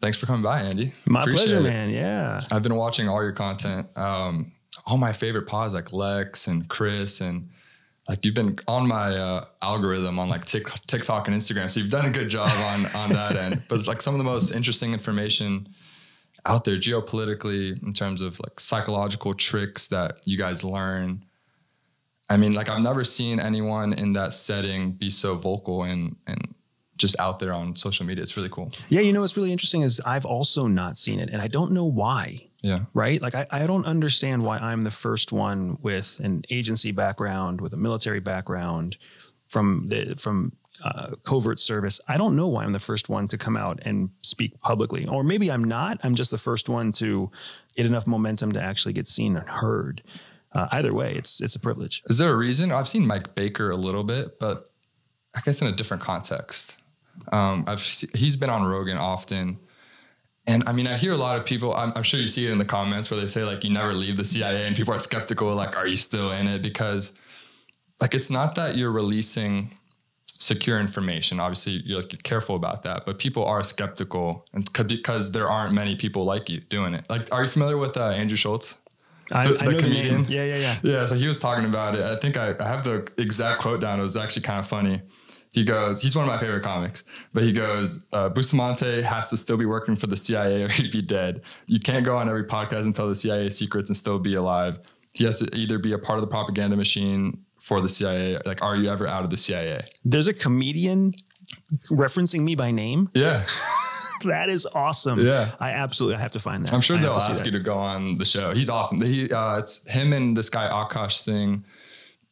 Thanks for coming by, Andy. My Appreciate pleasure, it. man. Yeah. I've been watching all your content. Um, all my favorite pods like Lex and Chris and like you've been on my uh, algorithm on like Tik TikTok and Instagram. So you've done a good job on on that end. But it's like some of the most interesting information out there geopolitically in terms of like psychological tricks that you guys learn. I mean, like I've never seen anyone in that setting be so vocal and and just out there on social media. It's really cool. Yeah. You know, what's really interesting is I've also not seen it and I don't know why. Yeah. right? Like I, I don't understand why I'm the first one with an agency background, with a military background, from the from uh, covert service. I don't know why I'm the first one to come out and speak publicly, or maybe I'm not. I'm just the first one to get enough momentum to actually get seen and heard. Uh, either way, it's it's a privilege. Is there a reason? I've seen Mike Baker a little bit, but I guess in a different context. Um, I've he's been on Rogan often, and I mean I hear a lot of people. I'm, I'm sure you see it in the comments where they say like you never leave the CIA, and people are skeptical. Like, are you still in it? Because like it's not that you're releasing secure information. Obviously, you're like you're careful about that, but people are skeptical, and because there aren't many people like you doing it. Like, are you familiar with uh, Andrew Schulz? I, The- I the know the comedian? Yeah, yeah, yeah. Yeah, so he was talking about it. I think I, I have the exact quote down. It was actually kind of funny. He goes, he's one of my favorite comics, but he goes, uh, Bustamante has to still be working for the CIA or he'd be dead. You can't go on every podcast and tell the CIA secrets and still be alive. He has to either be a part of the propaganda machine for the CIA. Like, are you ever out of the CIA? There's a comedian referencing me by name. Yeah, That is awesome. Yeah. I absolutely I have to find that. I'm sure I they'll ask you to go on the show. He's awesome. He, uh, it's him and this guy Akash Singh,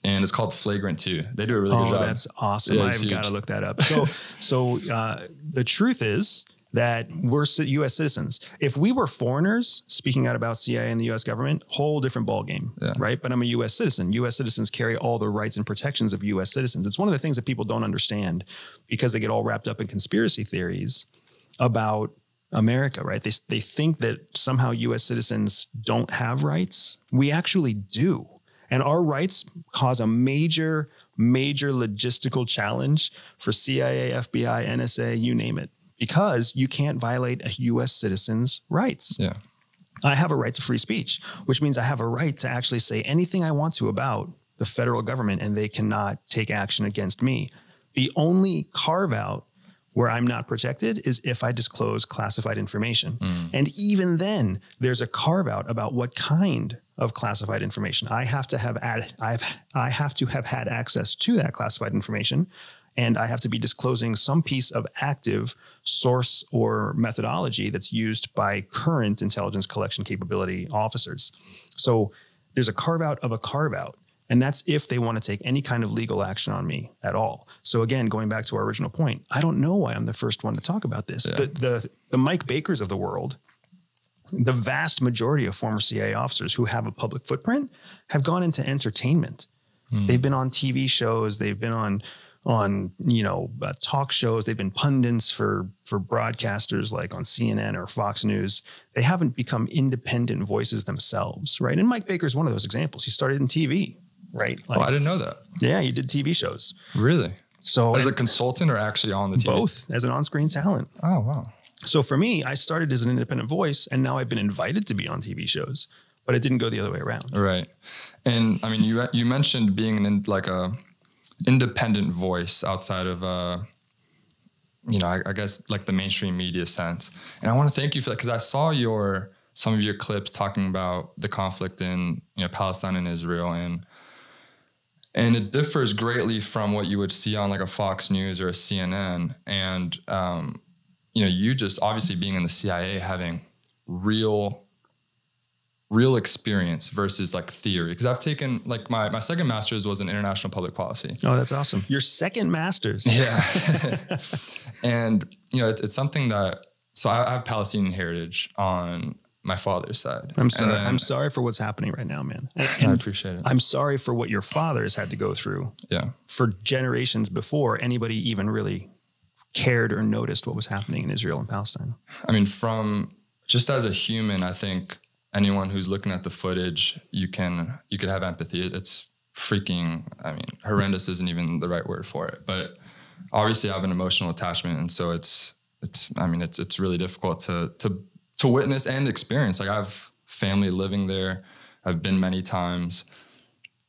and it's called Flagrant 2. They do a really Oh, good job. that's awesome! Yeah, I've got to look that up. So, so uh, the truth is that we're U.S. citizens. If we were foreigners, speaking out about CIA and the U.S. government, whole different ballgame, Yeah. right? But I'm a U.S. citizen. U.S. citizens carry all the rights and protections of U.S. citizens. It's one of the things that people don't understand because they get all wrapped up in conspiracy theories about America, right? They, they think that somehow US citizens don't have rights. We actually do. And our rights cause a major, major logistical challenge for CIA, FBI, NSA, you name it, because you can't violate a US citizen's rights. yeah. I have a right to free speech, which means I have a right to actually say anything I want to about the federal government and they cannot take action against me. The only carve out where I'm not protected is if I disclose classified information. Hmm. And even then, there's a carve out about what kind of classified information. I have to have ad, I've I have to have had access to that classified information and I have to be disclosing some piece of active source or methodology that's used by current intelligence collection capability officers. So there's a carve out of a carve out. And that's if they want to take any kind of legal action on me at all. So again, going back to our original point, I don't know why I'm the first one to talk about this. The, the the Mike Bakers of the world, the vast majority of former CIA officers who have a public footprint have gone into entertainment. They've been on TV shows. They've been on on you know uh, talk shows. They've been pundits for for broadcasters like on CNN or Fox News. They haven't become independent voices themselves, right? And Mike Baker is one of those examples. He started in TV, right? Like, Oh, I didn't know that. yeah, he did TV shows. Really? So As a consultant or actually on the TV? both as an on-screen talent. Oh, wow. So for me, I started as an independent voice, and now I've been invited to be on TV shows, but it didn't go the other way around. Right. And I mean, you you mentioned being an in, like a independent voice outside of uh, you know, I, I guess like the mainstream media sense. And I want to thank you for that because I saw your some of your clips talking about the conflict in you know Palestine and Israel and and it differs greatly from what you would see on like a Fox News or a CNN. And um, you know, you just obviously being in the CIA having real real experience versus like theory because i've taken like my my second master's was in international public policy Oh, that's awesome. Your second master's. yeah and you know it's, it's something that so I, I have palestinian heritage on my father's side I'm sorry. Then- I'm sorry for what's happening right now, man. And, i appreciate it I'm sorry for what your father has had to go through yeah for generations before anybody even really cared or noticed what was happening in Israel and Palestine. i mean from just as a human i think anyone who's looking at the footage you can you could have empathy it's freaking i mean horrendous isn't even the right word for it but obviously i have an emotional attachment and so it's it's I mean it's it's really difficult to to to witness and experience. Like I have family living there. I've been many times,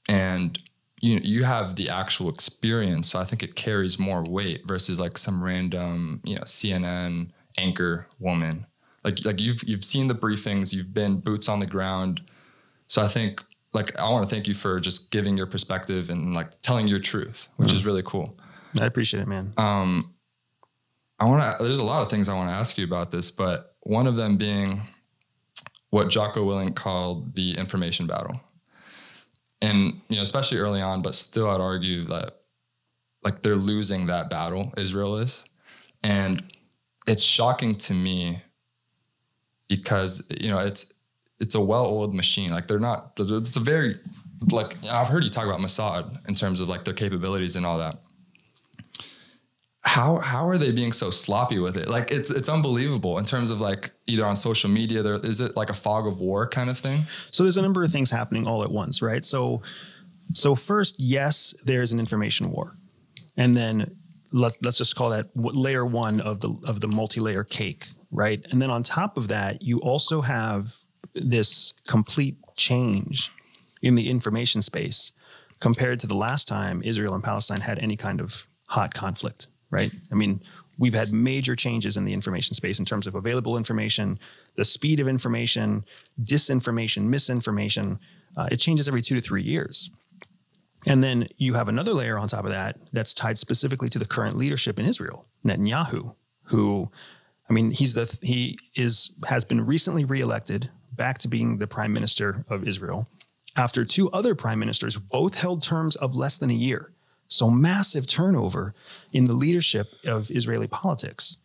and you you have the actual experience. So I think it carries more weight versus like some random you know CNN anchor woman. Like like you've you've seen the briefings, you've been boots on the ground. So I think like I want to thank you for just giving your perspective and like telling your truth, which mm-hmm. is really cool. I appreciate it, man. Um, I want to. There's a lot of things I want to ask you about this, but one of them being what Jocko Willink called the information battle, and you know, especially early on, but still, I'd argue that like they're losing that battle. Israel is, and it's shocking to me because you know it's it's a well-oiled machine. Like they're not. It's a very like I've heard you talk about Mossad in terms of like their capabilities and all that. How how are they being so sloppy with it? Like it's it's unbelievable in terms of like either on social media. There is it like a fog of war kind of thing. So there's a number of things happening all at once, right? So so first, yes, there's an information war, and then let's let's just call that layer one of the of the multi-layer cake, right? And then on top of that, you also have this complete change in the information space compared to the last time Israel and Palestine had any kind of hot conflict, right? I mean, we've had major changes in the information space in terms of available information, the speed of information, disinformation, misinformation. Uh, it changes every two to three years. And then you have another layer on top of that that's tied specifically to the current leadership in Israel, Netanyahu, who, I mean, he's the he is has been recently reelected back to being the prime minister of Israel after two other prime ministers both held terms of less than a year. So massive turnover in the leadership of Israeli politics.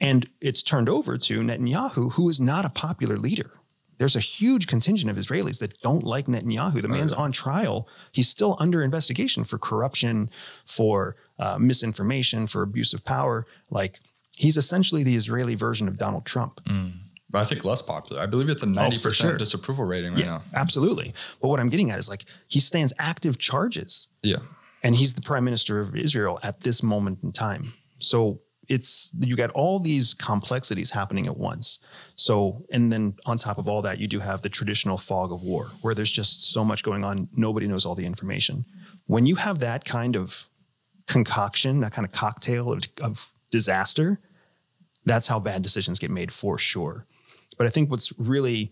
And it's turned over to Netanyahu, who is not a popular leader. There's a huge contingent of Israelis that don't like Netanyahu. The man's on trial. He's still under investigation for corruption, for uh, misinformation, for abuse of power. Like he's essentially the Israeli version of Donald Trump. Mm. I think less popular. I believe it's a 90% oh, sure. disapproval rating right yeah, now. Absolutely. But what I'm getting at is like he stands active charges. Yeah. And he's the prime minister of Israel at this moment in time. So it's you got all these complexities happening at once. So and then on top of all that, you do have the traditional fog of war where there's just so much going on, nobody knows all the information. When you have that kind of concoction, that kind of cocktail of, of disaster, that's how bad decisions get made for sure. But I think what's really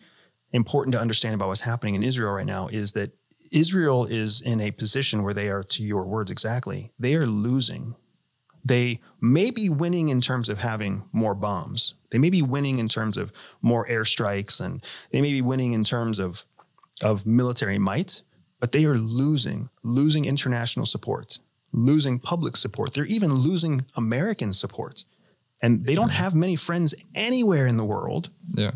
important to understand about what's happening in Israel right now is that Israel is in a position where they are, to your words exactly, they are losing. They may be winning in terms of having more bombs. They may be winning in terms of more airstrikes, and they may be winning in terms of, of military might, but they are losing, losing international support, losing public support. They're even losing American support. And they don't have many friends anywhere in the world. Yeah.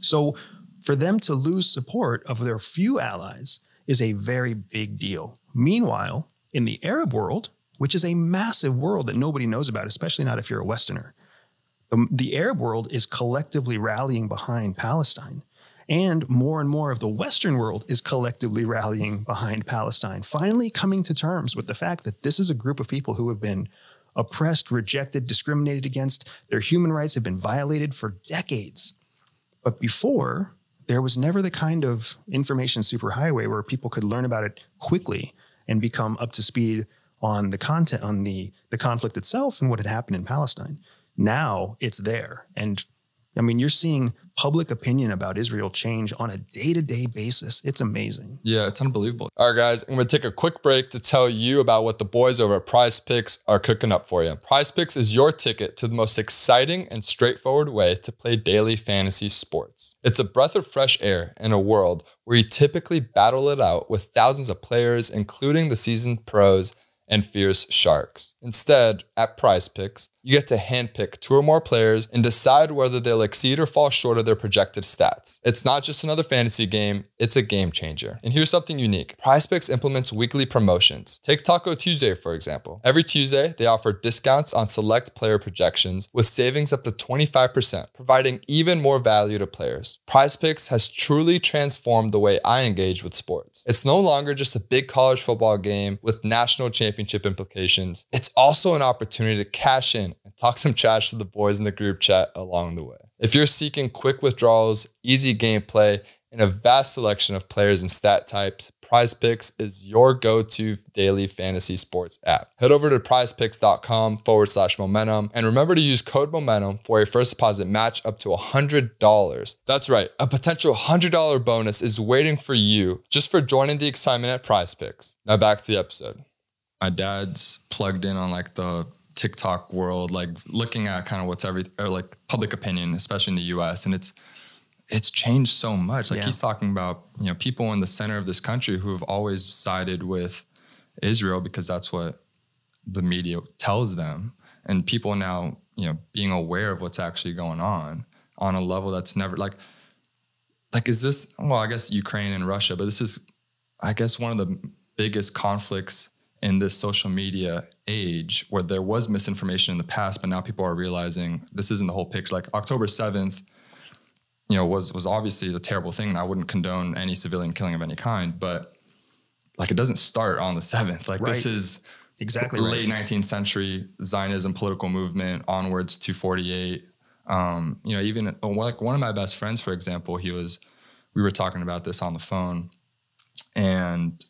So for them to lose support of their few allies is a very big deal. Meanwhile, in the Arab world, which is a massive world that nobody knows about, especially not if you're a Westerner, the, the Arab world is collectively rallying behind Palestine. And more and more of the Western world is collectively rallying behind Palestine, finally coming to terms with the fact that this is a group of people who have been oppressed, rejected, discriminated against. Their human rights have been violated for decades. But before, there was never the kind of information superhighway where people could learn about it quickly and become up to speed on the content, on the, the conflict itself and what had happened in Palestine. Now it's there. And I mean, you're seeing public opinion about Israel change on a day to day basis. It's amazing. Yeah, it's unbelievable. All right, guys, I'm going to take a quick break to tell you about what the boys over at Prize Picks are cooking up for you. Prize Picks is your ticket to the most exciting and straightforward way to play daily fantasy sports. It's a breath of fresh air in a world where you typically battle it out with thousands of players, including the seasoned pros and fierce sharks. Instead, at Prize Picks, you get to handpick two or more players and decide whether they'll exceed or fall short of their projected stats. It's not just another fantasy game, it's a game changer. And here's something unique. Prize Picks implements weekly promotions. Take Taco Tuesday, for example. Every Tuesday, they offer discounts on select player projections with savings up to 25%, providing even more value to players. Prize Picks has truly transformed the way I engage with sports. It's no longer just a big college football game with national championship implications. It's also an opportunity to cash in and talk some trash to the boys in the group chat along the way. If you're seeking quick withdrawals, easy gameplay, and a vast selection of players and stat types, Prize Picks is your go to daily fantasy sports app. Head over to prizepicks.com forward slash momentum and remember to use code momentum for a first deposit match up to $100. That's right, a potential $100 bonus is waiting for you just for joining the excitement at Prize Picks. Now back to the episode. My dad's plugged in on like the TikTok world, like looking at kind of what's every or like public opinion, especially in the US. And it's it's changed so much. Like Yeah. he's talking about, you know, people in the center of this country who have always sided with Israel because that's what the media tells them. And people now, you know, being aware of what's actually going on on a level that's never like like is this well, I guess Ukraine and Russia, but this is I guess one of the biggest conflicts in this social media age where there was misinformation in the past, but now people are realizing this isn't the whole picture. Like October 7th, you know, was was obviously the terrible thing. And I wouldn't condone any civilian killing of any kind, but like it doesn't start on the 7th. Like this is Exactly right. late 19th century Zionism political movement onwards to 48. Um, you know, even uh, like one of my best friends, for example, he was, we were talking about this on the phone and,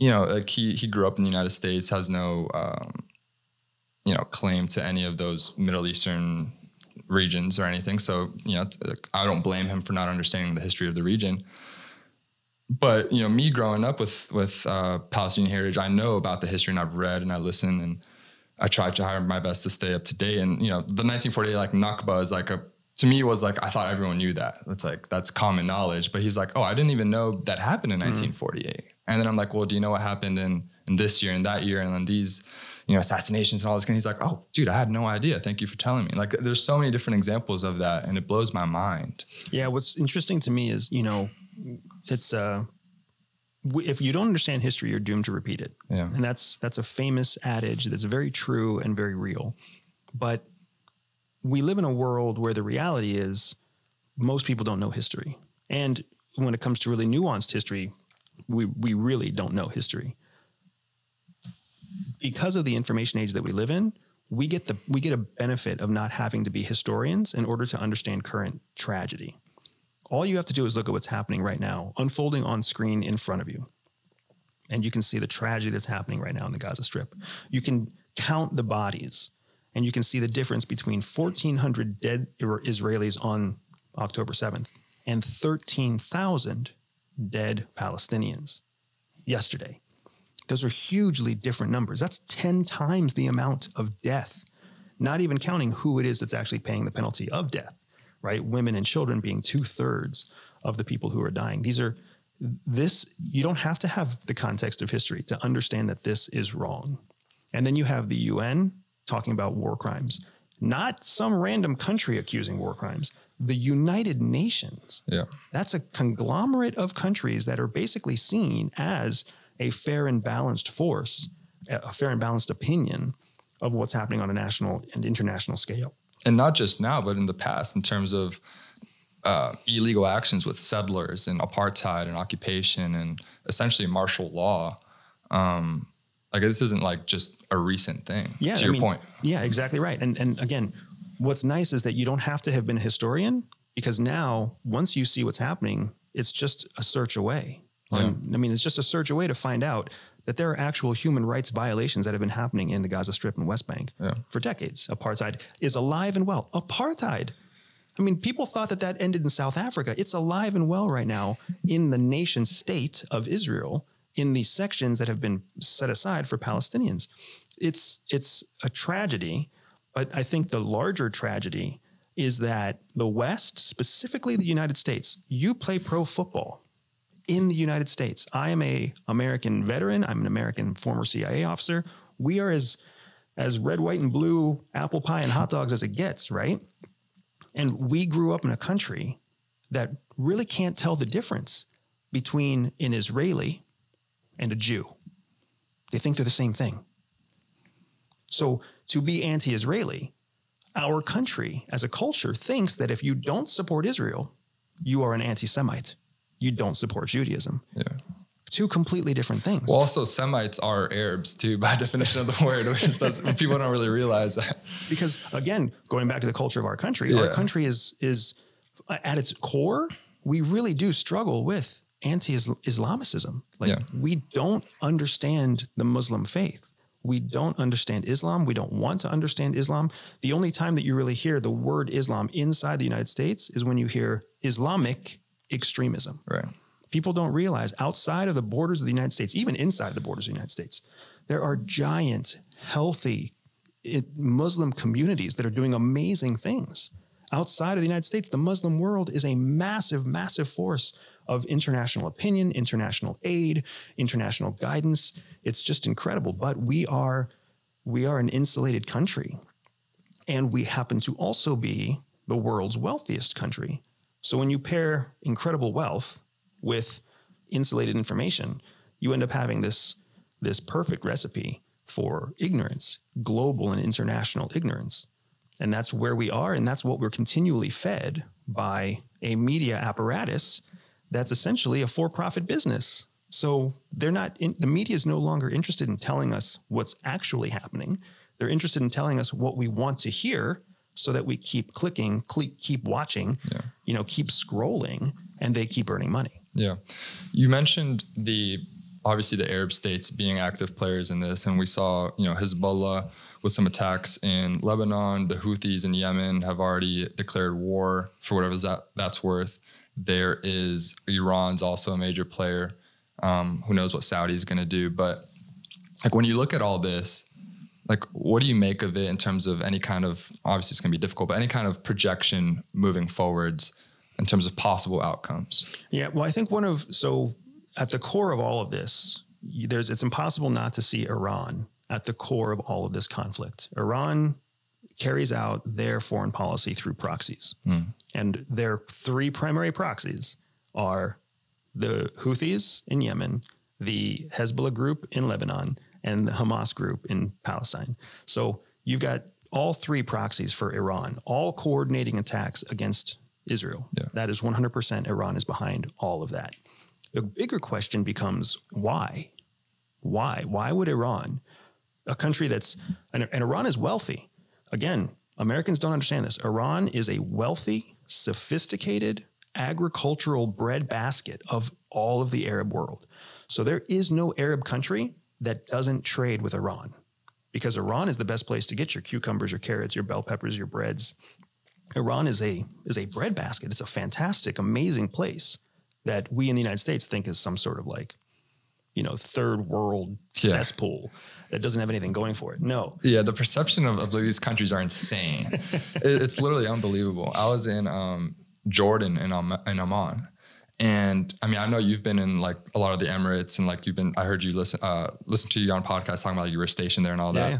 you know, like he, he grew up in the United States, has no, um, you know, claim to any of those Middle Eastern regions or anything. So, you know, I don't blame him for not understanding the history of the region but you know me growing up with with uh, Palestinian heritage, I know about the history and I've read and I listen and I try to hire my best to stay up to date. And you know the 1948 like Nakba is like a to me was like I thought everyone knew that. It's like that's common knowledge. But he's like, oh, I didn't even know that happened in 1948. And then I'm like, well, do you know what happened in in this year and that year and then these you know assassinations and all this? And he's like, oh, dude, I had no idea. Thank you for telling me. Like there's so many different examples of that, and it blows my mind. Yeah, what's interesting to me is, you know, it's uh if you don't understand history, you're doomed to repeat it. Yeah. And that's that's a famous adage that's very true and very real. But we live in a world where the reality is most people don't know history. And when it comes to really nuanced history, we we really don't know history. Because of the information age that we live in, we get the we get a benefit of not having to be historians in order to understand current tragedy. All you have to do is look at what's happening right now, unfolding on screen in front of you. And you can see the tragedy that's happening right now in the Gaza Strip. You can count the bodies and you can see the difference between 1,400 dead Israelis on October 7th and 13,000 dead Palestinians yesterday. Those are hugely different numbers. That's 10 times the amount of death, not even counting who it is that's actually paying the penalty of death, right? Women and children being two thirds of the people who are dying. These are, this, you don't have to have the context of history to understand that this is wrong. And then you have the UN talking about war crimes, not some random country accusing war crimes, the United Nations. Yeah. That's a conglomerate of countries that are basically seen as a fair and balanced force, a fair and balanced opinion of what's happening on a national and international scale. and not just now, but in the past, in terms of uh, illegal actions with settlers and apartheid and occupation and essentially martial law. Um, like this isn't like just a recent thing. Yeah, to I your mean, point. Yeah, exactly right. And and again, what's nice is that you don't have to have been a historian because now once you see what's happening, it's just a search away. Um, I mean, it's just a search away to find out that there are actual human rights violations that have been happening in the Gaza Strip and West Bank Yeah. for decades. Apartheid is alive and well. Apartheid. I mean, people thought that that ended in South Africa. It's alive and well right now in the nation state of Israel in these sections that have been set aside for Palestinians. It's it's a tragedy, but I think the larger tragedy is that the West, specifically the United States, you play pro football in the United States. I am a American veteran. I'm an American former CIA officer. We are as as red, white, and blue apple pie and hot dogs as it gets, right? And we grew up in a country that really can't tell the difference between an Israeli and a Jew. They think they're the same thing. So to be anti-Israeli, our country as a culture thinks that if you don't support Israel, you are an anti-Semite. You don't support Judaism. Yeah. two completely different things. Well, also Semites are Arabs too, by definition of the word, which is people don't really realize that. Because again, going back to the culture of our country, Yeah. our country is is at its core, we really do struggle with anti-Islamicism. Like Yeah. we don't understand the Muslim faith. We don't understand Islam. We don't want to understand Islam. The only time that you really hear the word Islam inside the United States is when you hear Islamic extremism Right. people don't realize outside of the borders of the United States, even inside the borders of the United States, there are giant, healthy it, Muslim communities that are doing amazing things. Outside of the United States, the Muslim world is a massive, massive force of international opinion, international aid, international guidance. It's just incredible. But we are we are an insulated country. And we happen to also be the world's wealthiest country. So when you pair incredible wealth with insulated information, you end up having this, this perfect recipe for ignorance, global and international ignorance. And that's where we are. And that's what we're continually fed by a media apparatus that's essentially a for profit business. So they're not, in, the media is no longer interested in telling us what's actually happening. They're interested in telling us what we want to hear so that we keep clicking, keep, keep watching, Yeah. you know, keep scrolling, and they keep earning money. Yeah. You mentioned the obviously the Arab states being active players in this, and we saw you know Hezbollah with some attacks in Lebanon. The Houthis in Yemen have already declared war for whatever that that's worth. There is Iran's also a major player. Um, who knows what Saudi's going to do? But like when you look at all this, like what do you make of it in terms of any kind of obviously it's going to be difficult, but any kind of projection moving forwards in terms of possible outcomes? Yeah, well, I think one of so at the core of all of this, there's it's impossible not to see Iran at the core of all of this conflict. Iran carries out their foreign policy through proxies, hmm. and their three primary proxies are the Houthis in Yemen, the Hezbollah group in Lebanon, and the Hamas group in Palestine. So you've got all three proxies for Iran, all coordinating attacks against Israel. Yeah. That is 100% Iran is behind all of that. The bigger question becomes why? Why? Why would Iran, a country that's, and, and Iran is wealthy. Again, Americans don't understand this. Iran is a wealthy, sophisticated, agricultural breadbasket of all of the Arab world. So there is no Arab country that doesn't trade with Iran because Iran is the best place to get your cucumbers, your carrots, your bell peppers, your breads. Iran is a is a breadbasket. It's a fantastic, amazing place that we in the United States think is some sort of like, you know, third world Yeah. cesspool that doesn't have anything going for it. No. Yeah, the perception of, of these countries are insane. it, it's literally unbelievable. I was in um, Jordan and um, in Oman, and I mean, I know you've been in like a lot of the Emirates, and like you've been. I heard you listen uh, listen to you on podcast talking about like, you were stationed there and all Yeah, that. yeah.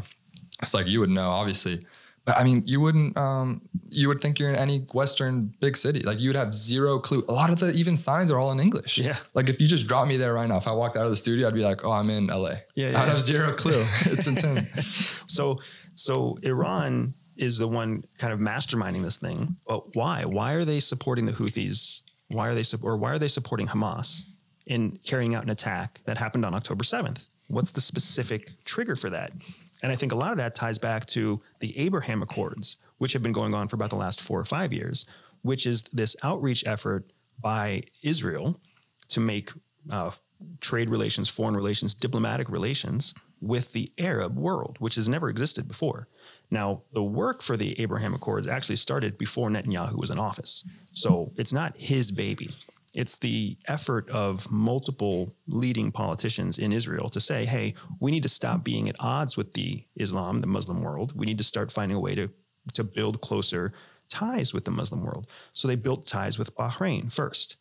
It's like you would know, obviously. But I mean, you wouldn't. Um, you would think you're in any Western big city. Like you would have zero clue. A lot of the even signs are all in English. Yeah. Like if you just dropped me there right now, if I walked out of the studio, I'd be like, "Oh, I'm in LA." Yeah, I'd yeah. have zero clue. it's insane. So so Iran is the one kind of masterminding this thing. But why? Why are they supporting the Houthis? Why are they or why are they supporting Hamas in carrying out an attack that happened on October 7th? What's the specific trigger for that? And I think a lot of that ties back to the Abraham Accords, which have been going on for about the last 4 or 5 years, which is this outreach effort by Israel to make uh, trade relations, foreign relations, diplomatic relations with the Arab world, which has never existed before. Now, the work for the Abraham Accords actually started before Netanyahu was in office. So it's not his baby. It's the effort of multiple leading politicians in Israel to say, hey, we need to stop being at odds with the Islam, the Muslim world. We need to start finding a way to, to build closer ties with the Muslim world. So they built ties with Bahrain first.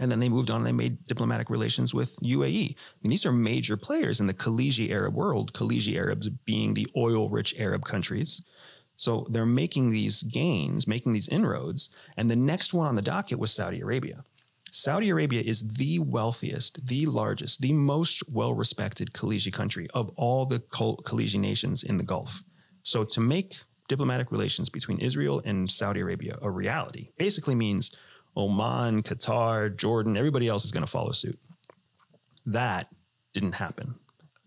And then they moved on and they made diplomatic relations with UAE. I mean, these are major players in the Khaliji Arab world, Khaliji Arabs being the oil rich Arab countries. So they're making these gains, making these inroads. And the next one on the docket was Saudi Arabia. Saudi Arabia is the wealthiest, the largest, the most well respected Khaliji country of all the Khal- Khaliji nations in the Gulf. So to make diplomatic relations between Israel and Saudi Arabia a reality basically means Oman, Qatar, Jordan, everybody else is going to follow suit. That didn't happen.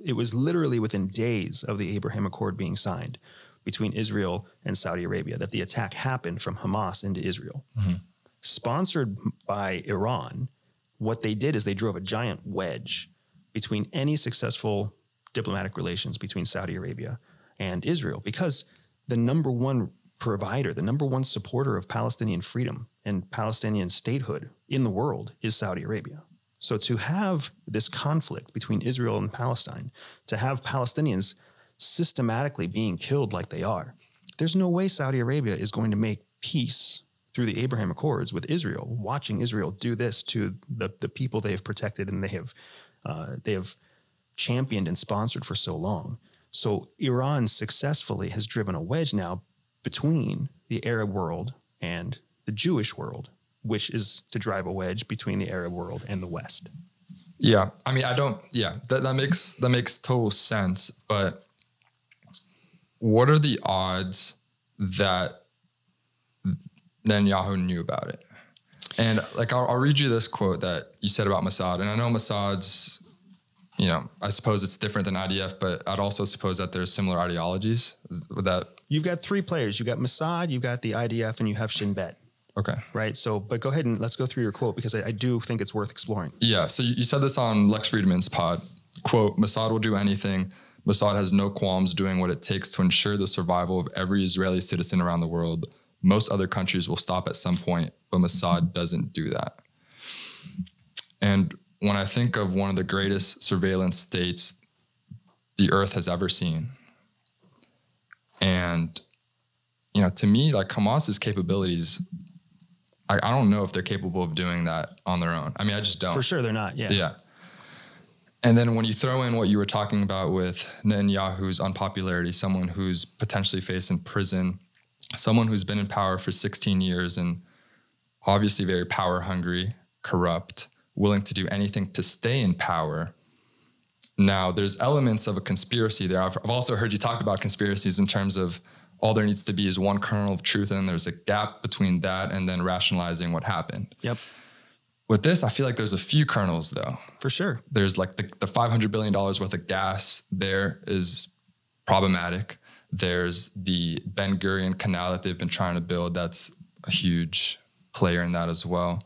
It was literally within days of the Abraham Accord being signed between Israel and Saudi Arabia that the attack happened from Hamas into Israel. Mm-hmm. Sponsored by Iran, what they did is they drove a giant wedge between any successful diplomatic relations between Saudi Arabia and Israel because the number one provider, the number one supporter of Palestinian freedom and Palestinian statehood in the world is Saudi Arabia. So to have this conflict between Israel and Palestine, to have Palestinians systematically being killed like they are, there's no way Saudi Arabia is going to make peace through the Abraham Accords with Israel, watching Israel do this to the, the people they have protected and they have uh, they have championed and sponsored for so long. So Iran successfully has driven a wedge now between the Arab world and the Jewish world, which is to drive a wedge between the Arab world and the West. Yeah, I mean, I don't. Yeah, that that makes that makes total sense. But what are the odds that Netanyahu knew about it? And like, I'll, I'll read you this quote that you said about Mossad, and I know Mossad's. You know, I suppose it's different than IDF, but I'd also suppose that there's similar ideologies. Would that You've got three players. You've got Mossad, you've got the IDF, and you have Shin Bet, okay? right? So, but go ahead and let's go through your quote because I, I do think it's worth exploring. Yeah. So you you said this on Lex Fridman's pod. Quote, Mossad will do anything. Mossad has no qualms doing what it takes to ensure the survival of every Israeli citizen around the world. Most other countries will stop at some point, but Mossad mm-hmm. doesn't do that. And when I think of one of the greatest surveillance states the earth has ever seen, and you know, to me, like Hamas's capabilities, I, I don't know if they're capable of doing that on their own. I mean, I just don't. For sure, they're not. Yeah. Yeah. And then when you throw in what you were talking about with Netanyahu's unpopularity, someone who's potentially facing prison, someone who's been in power for 16 years and obviously very power hungry, corrupt, willing to do anything to stay in power. Now, there's elements of a conspiracy there. I've, I've also heard you talk about conspiracies in terms of all there needs to be is one kernel of truth, and there's a gap between that and then rationalizing what happened. Yep. With this, I feel like there's a few kernels though For sure. there's like the, the $500 billion worth of gas there is problematic. There's the Ben Gurion canal that they've been trying to build. That's a huge player in that as well.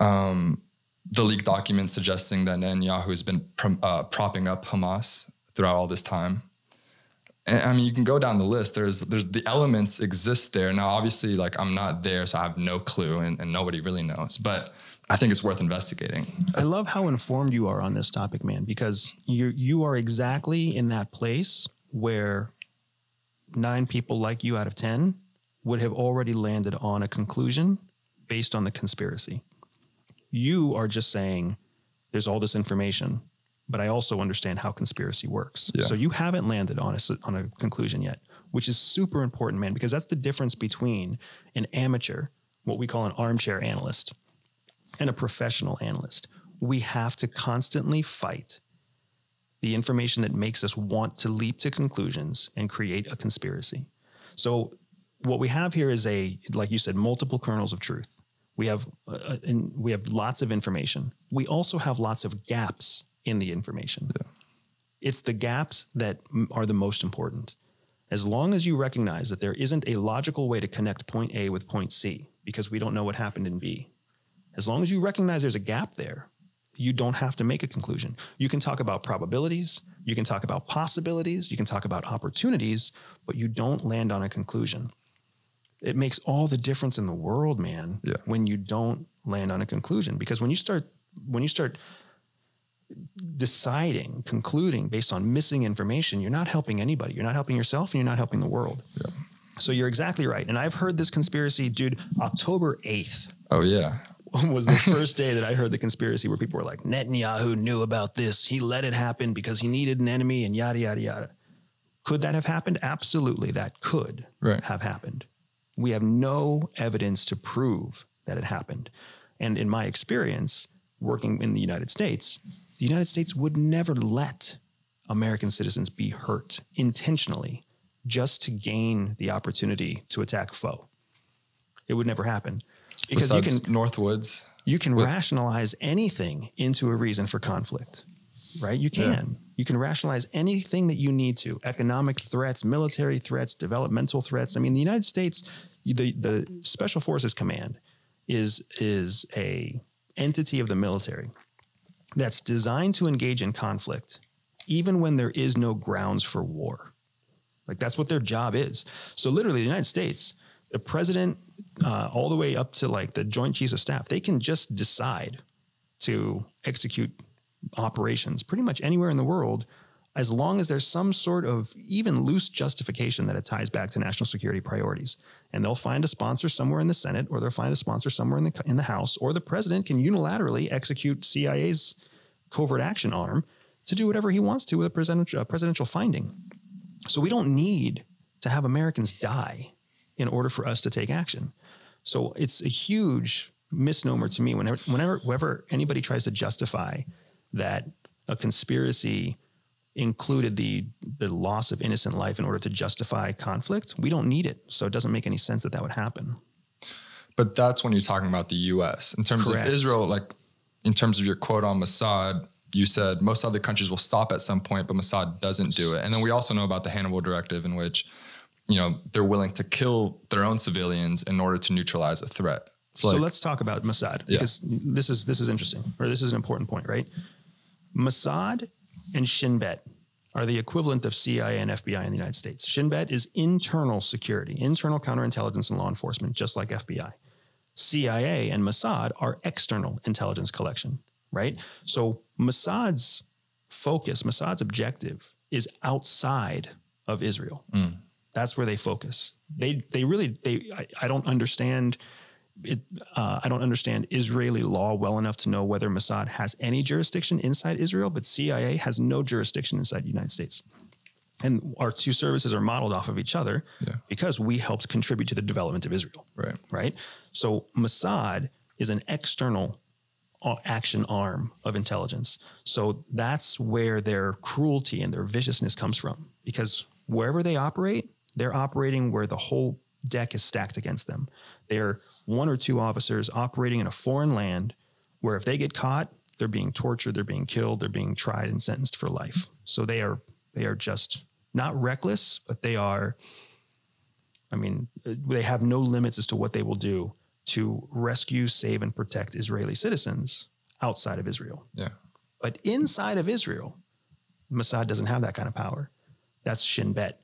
Um, the leaked document suggesting that Netanyahu has been uh, propping up Hamas throughout all this time. And I mean, you can go down the list. There's, there's the elements exist there. Now, obviously, like I'm not there, so I have no clue, and, and nobody really knows. But I think it's worth investigating. I love how informed you are on this topic, man, because you you are exactly in that place where nine people like you out of 10 would have already landed on a conclusion based on the conspiracy. You are just saying there's all this information, but I also understand how conspiracy works. Yeah. So you haven't landed on a, on a conclusion yet, which is super important, man, because that's the difference between an amateur, what we call an armchair analyst, and a professional analyst. We have to constantly fight the information that makes us want to leap to conclusions and create a conspiracy. So, what we have here is a, like you said, multiple kernels of truth. We have, uh, and we have lots of information. We also have lots of gaps in the information. It's the gaps that are the most important. As long as you recognize that there isn't a logical way to connect point A with point C, because we don't know what happened in B, as long as you recognize there's a gap there, you don't have to make a conclusion. You can talk about probabilities, you can talk about possibilities, you can talk about opportunities, but you don't land on a conclusion. It makes all the difference in the world, man, Yeah. when you don't land on a conclusion because when you start when you start deciding, concluding based on missing information, you're not helping anybody. You're not helping yourself and you're not helping the world. Yeah. So you're exactly right. And I've heard this conspiracy, dude, October 8th Oh, yeah. was the first day that I heard the conspiracy where people were like, Netanyahu knew about this. He let it happen because he needed an enemy and yada, yada, yada. Could that have happened? Absolutely, that could Right. have happened. We have no evidence to prove that it happened. And in my experience, working in the United States, the United States would never let American citizens be hurt intentionally just to gain the opportunity to attack a foe. It would never happen. Because you can Northwoods. you can rationalize anything into a reason for conflict, right? You can. You can rationalize anything that you need to economic threats, military threats, developmental threats. I mean, the United States, the, the Special Forces Command is, is a entity of the military that's designed to engage in conflict, even when there is no grounds for war. Like that's what their job is. So literally, the United States, the president, uh, all the way up to like the Joint Chiefs of Staff, they can just decide to execute operations pretty much anywhere in the world, as long as there's some sort of even loose justification that it ties back to national security priorities. And they'll find a sponsor somewhere in the Senate, or they'll find a sponsor somewhere in the in the House, or the president can unilaterally execute CIA's covert action arm to do whatever he wants to with a presidential, a presidential finding. So we don't need to have Americans die in order for us to take action. So it's a huge misnomer to me whenever, whenever, whenever anybody tries to justify that a conspiracy included the the loss of innocent life in order to justify conflict. We don't need it, so it doesn't make any sense that that would happen. But that's when you're talking about the U.S. In terms Correct. of Israel, like in terms of your quote on Mossad, you said most other countries will stop at some point, but Mossad doesn't do it. And then we also know about the Hannibal Directive, in which you know they're willing to kill their own civilians in order to neutralize a threat. So like- let's talk about Mossad Yeah. because this is this is interesting, or this is an important point, right? Mossad and Shin Bet are the equivalent of CIA and FBI in the United States. Shin Bet is internal security, internal counterintelligence and law enforcement, just like FBI. CIA and Mossad are external intelligence collection, right? So Mossad's focus, Mossad's objective is outside of Israel. Mm. That's where they focus. They they really they I, I don't understand it, uh, I don't understand Israeli law well enough to know whether Mossad has any jurisdiction inside Israel, but CIA has no jurisdiction inside the United States. And our two services are modeled off of each other Yeah. because we helped contribute to the development of Israel right. right? So Mossad is an external uh, action arm of intelligence. So that's where their cruelty and their viciousness comes from because wherever they operate, they're operating where the whole deck is stacked against them. They're one or two officers operating in a foreign land where if they get caught, they're being tortured, they're being killed, they're being tried and sentenced for life. So they are they are just not reckless, but they are I mean, they have no limits as to what they will do to rescue, save, and protect Israeli citizens outside of Israel. Yeah. But inside of Israel, Mossad doesn't have that kind of power. That's Shin Bet.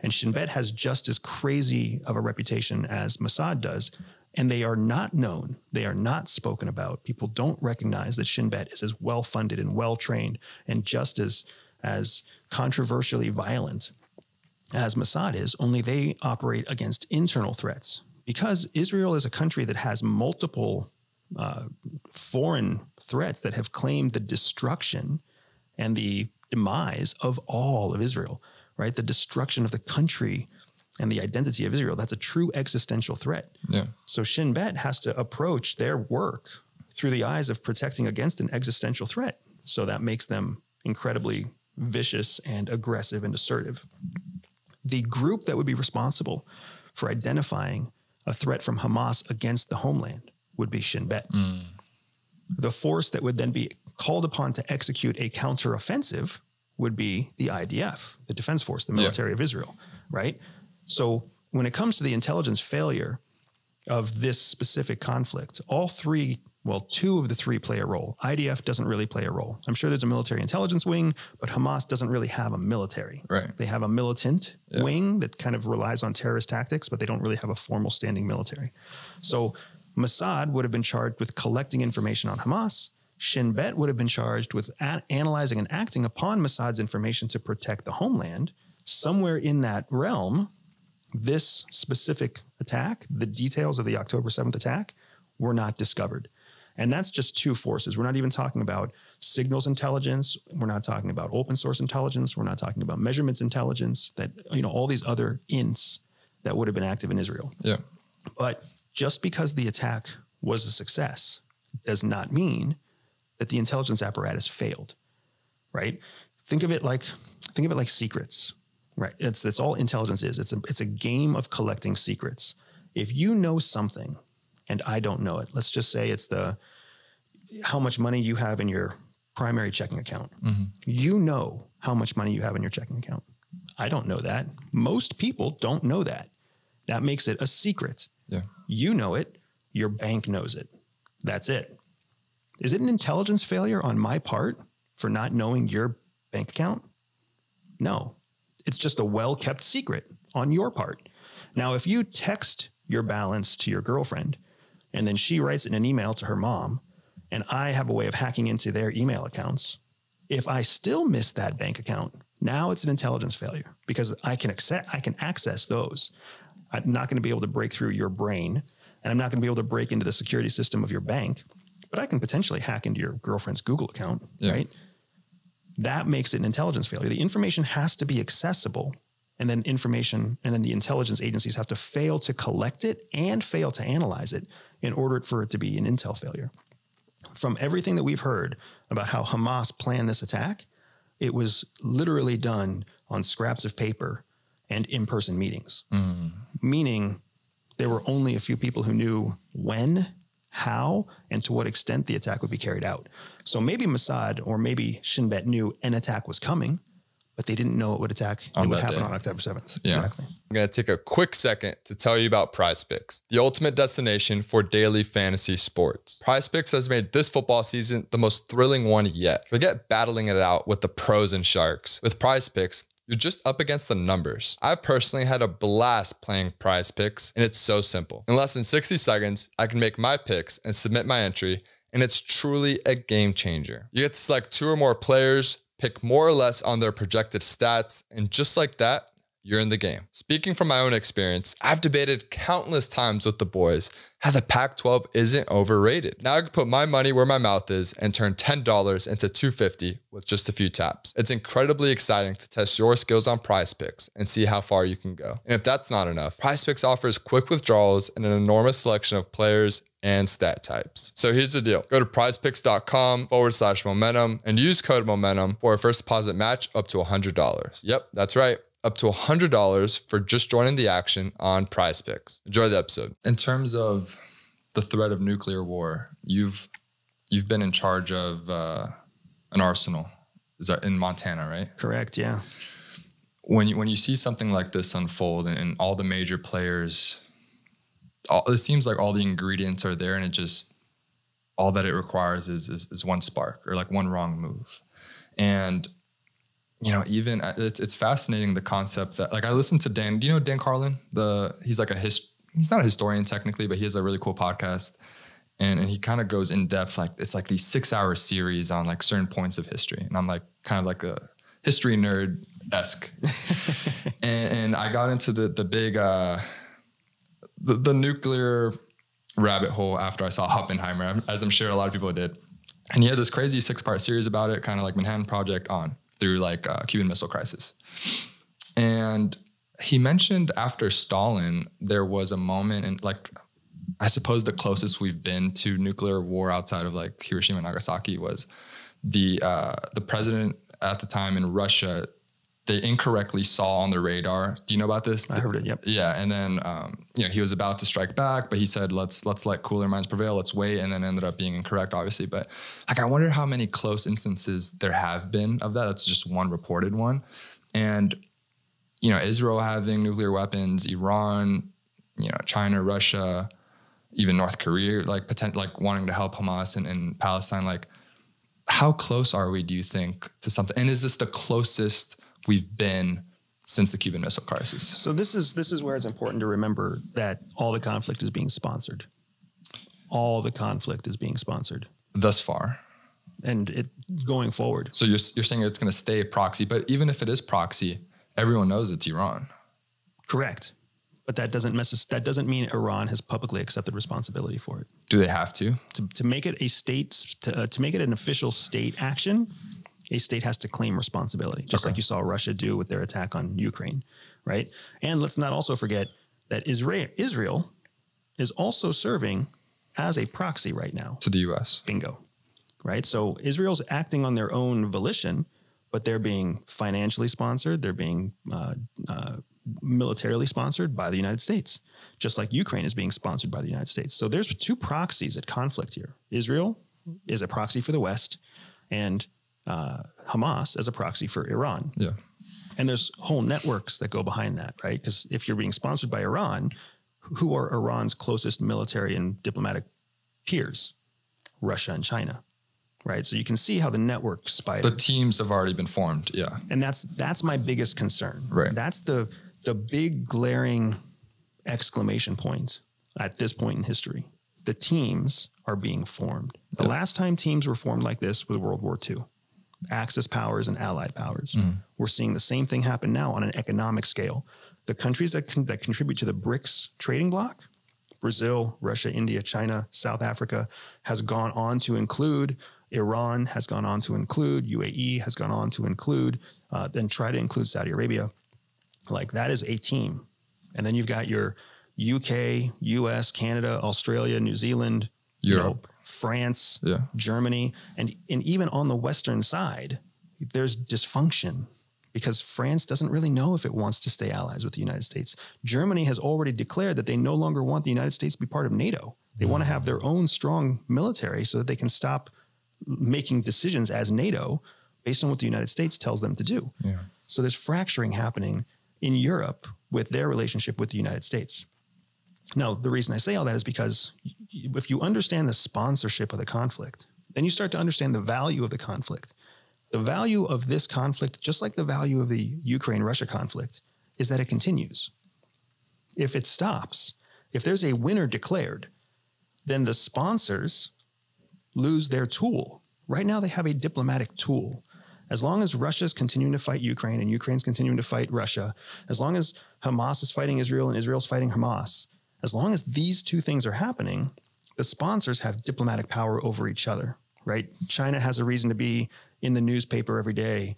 And Shin Bet has just as crazy of a reputation as Mossad does. And they are not known, they are not spoken about. People don't recognize that Shin Bet is as well funded and well trained and just as, as controversially violent as Mossad is, only they operate against internal threats. Because Israel is a country that has multiple uh, foreign threats that have claimed the destruction and the demise of all of Israel, right? The destruction of the country and the identity of Israel. That's a true existential threat. Yeah. So Shin Bet has to approach their work through the eyes of protecting against an existential threat. So that makes them incredibly vicious and aggressive and assertive. The group that would be responsible for identifying a threat from Hamas against the homeland would be Shin Bet. Mm. The force that would then be called upon to execute a counteroffensive would be the IDF, the Defense Force, the military of Israel, right? So when it comes to the intelligence failure of this specific conflict, all three, well, two of the three play a role. IDF doesn't really play a role. I'm sure there's a military intelligence wing, but Hamas doesn't really have a military. Right. They have a militant Yeah. wing that kind of relies on terrorist tactics, but they don't really have a formal standing military. So Mossad would have been charged with collecting information on Hamas. Shin Bet would have been charged with a- analyzing and acting upon Mossad's information to protect the homeland. Somewhere in that realm, this specific attack, the details of the October 7th attack, were not discovered. And that's just two forces. We're not even talking about signals intelligence. We're not talking about open source intelligence. We're not talking about measurements intelligence that, you know, all these other ints that would have been active in Israel. Yeah. But just because the attack was a success does not mean that the intelligence apparatus failed. Right? Think of it like think of it like secrets. Right? It's that's all intelligence is. It's a it's a game of collecting secrets. If you know something and I don't know it. Let's just say it's the how much money you have in your primary checking account. Mm-hmm. You know how much money you have in your checking account. I don't know that. Most people don't know that. That makes it a secret. Yeah. You know it, your bank knows it. That's it. Is it an intelligence failure on my part for not knowing your bank account? No. It's just a well kept secret on your part. Now, if you text your balance to your girlfriend and then she writes in an email to her mom, and I have a way of hacking into their email accounts, if I still miss that bank account, now it's an intelligence failure because I can access, I can access those. I'm not going to be able to break through your brain and I'm not going to be able to break into the security system of your bank, but I can potentially hack into your girlfriend's Google account, Yeah. right? That makes it an intelligence failure. The information has to be accessible and then information and then the intelligence agencies have to fail to collect it and fail to analyze it in order for it to be an intel failure. From everything that we've heard about how Hamas planned this attack, it was literally done on scraps of paper and in-person meetings. Mm. Meaning there were only a few people who knew when, how, and to what extent the attack would be carried out. So maybe Mossad or maybe Shin Bet knew an attack was coming, but they didn't know it would attack. On it would that happen day. on October seventh. Yeah. Exactly. I'm going to take a quick second to tell you about Prize Picks, the ultimate destination for daily fantasy sports. Prize Picks has made this football season the most thrilling one yet. Forget battling it out with the pros and sharks. With Prize Picks, you're just up against the numbers. I've personally had a blast playing prize picks, and it's so simple. In less than 60 seconds, I can make my picks and submit my entry, and it's truly a game changer. You get to select two or more players, pick more or less on their projected stats, and just like that, you're in the game. Speaking from my own experience, I've debated countless times with the boys how the Pac 12 isn't overrated. Now I can put my money where my mouth is and turn $10 into 250 with just a few taps. It's incredibly exciting to test your skills on prize picks and see how far you can go. And if that's not enough, prize picks offers quick withdrawals and an enormous selection of players and stat types. So here's the deal. Go to prizepicks.com forward slash momentum and use code momentum for a first deposit match up to $100. Yep, that's right. Up to $100 for just joining the action on prize picks. Enjoy the episode. In terms of the threat of nuclear war, you've you've been in charge of uh, an arsenal. Is that in Montana, right? Correct. Yeah. when you when you see something like this unfold and, and all the major players all, it seems like all the ingredients are there and it just all that it requires is, is is one spark or like one wrong move and you know even uh, it's, it's fascinating the concept that like i listened to dan do you know dan carlin? The he's like a his he's not a historian technically but he has a really cool podcast. And, and he kind of goes in depth like it's like these six hour series on like certain points of history. And i'm like kind of like a history nerd esque. And, and i got into the the big uh the, the nuclear rabbit hole after i saw oppenheimer as i'm sure a lot of people did. And he had this crazy six part series about it kind of like manhattan project on through like uh, cuban missile crisis and he mentioned after stalin there was a moment and like I suppose the closest we've been to nuclear war outside of like Hiroshima and Nagasaki was the uh, the president at the time in Russia. They incorrectly saw on the radar. Do you know about this? I heard it. Yep. Yeah, and then um, you know he was about to strike back, but he said let's let's let cooler minds prevail. Let's wait, and then ended up being incorrect, obviously. But like I wonder how many close instances there have been of that. That's just one reported one, and you know Israel having nuclear weapons, Iran, you know China, Russia, even North Korea, like potent, like wanting to help Hamas and, and Palestine. Like, how close are we? Do you think to something? And is this the closest we've been since the Cuban Missile Crisis? So this is this is where it's important to remember that all the conflict is being sponsored. All the conflict is being sponsored, thus far. and it going forward. So you're you're saying it's going to stay proxy, but even if it is proxy, everyone knows it's Iran. Correct, but that doesn't necess- that doesn't mean Iran has publicly accepted responsibility for it. Do they have to? To, to make it a state to, uh, to make it an official state action, a state has to claim responsibility, just Okay. like you saw Russia do with their attack on Ukraine, right? And let's not also forget that Israel Israel is also serving as a proxy right now. To the U.S. Bingo. Right. So Israel's acting on their own volition, but they're being financially sponsored. They're being uh, uh, militarily sponsored by the United States, just like Ukraine is being sponsored by the United States. So there's two proxies at conflict here. Israel is a proxy for the West, and uh, Hamas as a proxy for Iran. Yeah. And there's whole networks that go behind that, right? Because if you're being sponsored by Iran, who are Iran's closest military and diplomatic peers? Russia and China, right? So you can see how the network spiders. The teams have already been formed. Yeah. and that's that's my biggest concern. Right. That's the the big glaring exclamation point at this point in history. The teams are being formed. The Yeah. last time teams were formed like this was World War II. Axis powers and allied powers. Mm. We're seeing the same thing happen now on an economic scale. The countries that, con- that contribute to the BRICS trading bloc, Brazil, Russia, India, China, South Africa, has gone on to include Iran, has gone on to include UAE, has gone on to include, uh, then try to include Saudi Arabia. Like that is a team. And then you've got your UK, US, Canada, Australia, New Zealand, you know, Europe. France, Yeah. Germany, and and even on the Western side, there's dysfunction because France doesn't really know if it wants to stay allies with the United States. Germany has already declared that they no longer want the United States to be part of NATO. They want to mm. have their own strong military so that they can stop making decisions as NATO based on what the United States tells them to do. Yeah. So there's fracturing happening in Europe with their relationship with the United States. Now, the reason I say all that is because if you understand the sponsorship of the conflict, then you start to understand the value of the conflict. The value of this conflict, just like the value of the Ukraine Russia conflict, is that it continues. If it stops, if there's a winner declared, then the sponsors lose their tool. Right now, they have a diplomatic tool. As long as Russia's continuing to fight Ukraine and Ukraine's continuing to fight Russia, as long as Hamas is fighting Israel and Israel's fighting Hamas, as long as these two things are happening, the sponsors have diplomatic power over each other, right? China has a reason to be in the newspaper every day,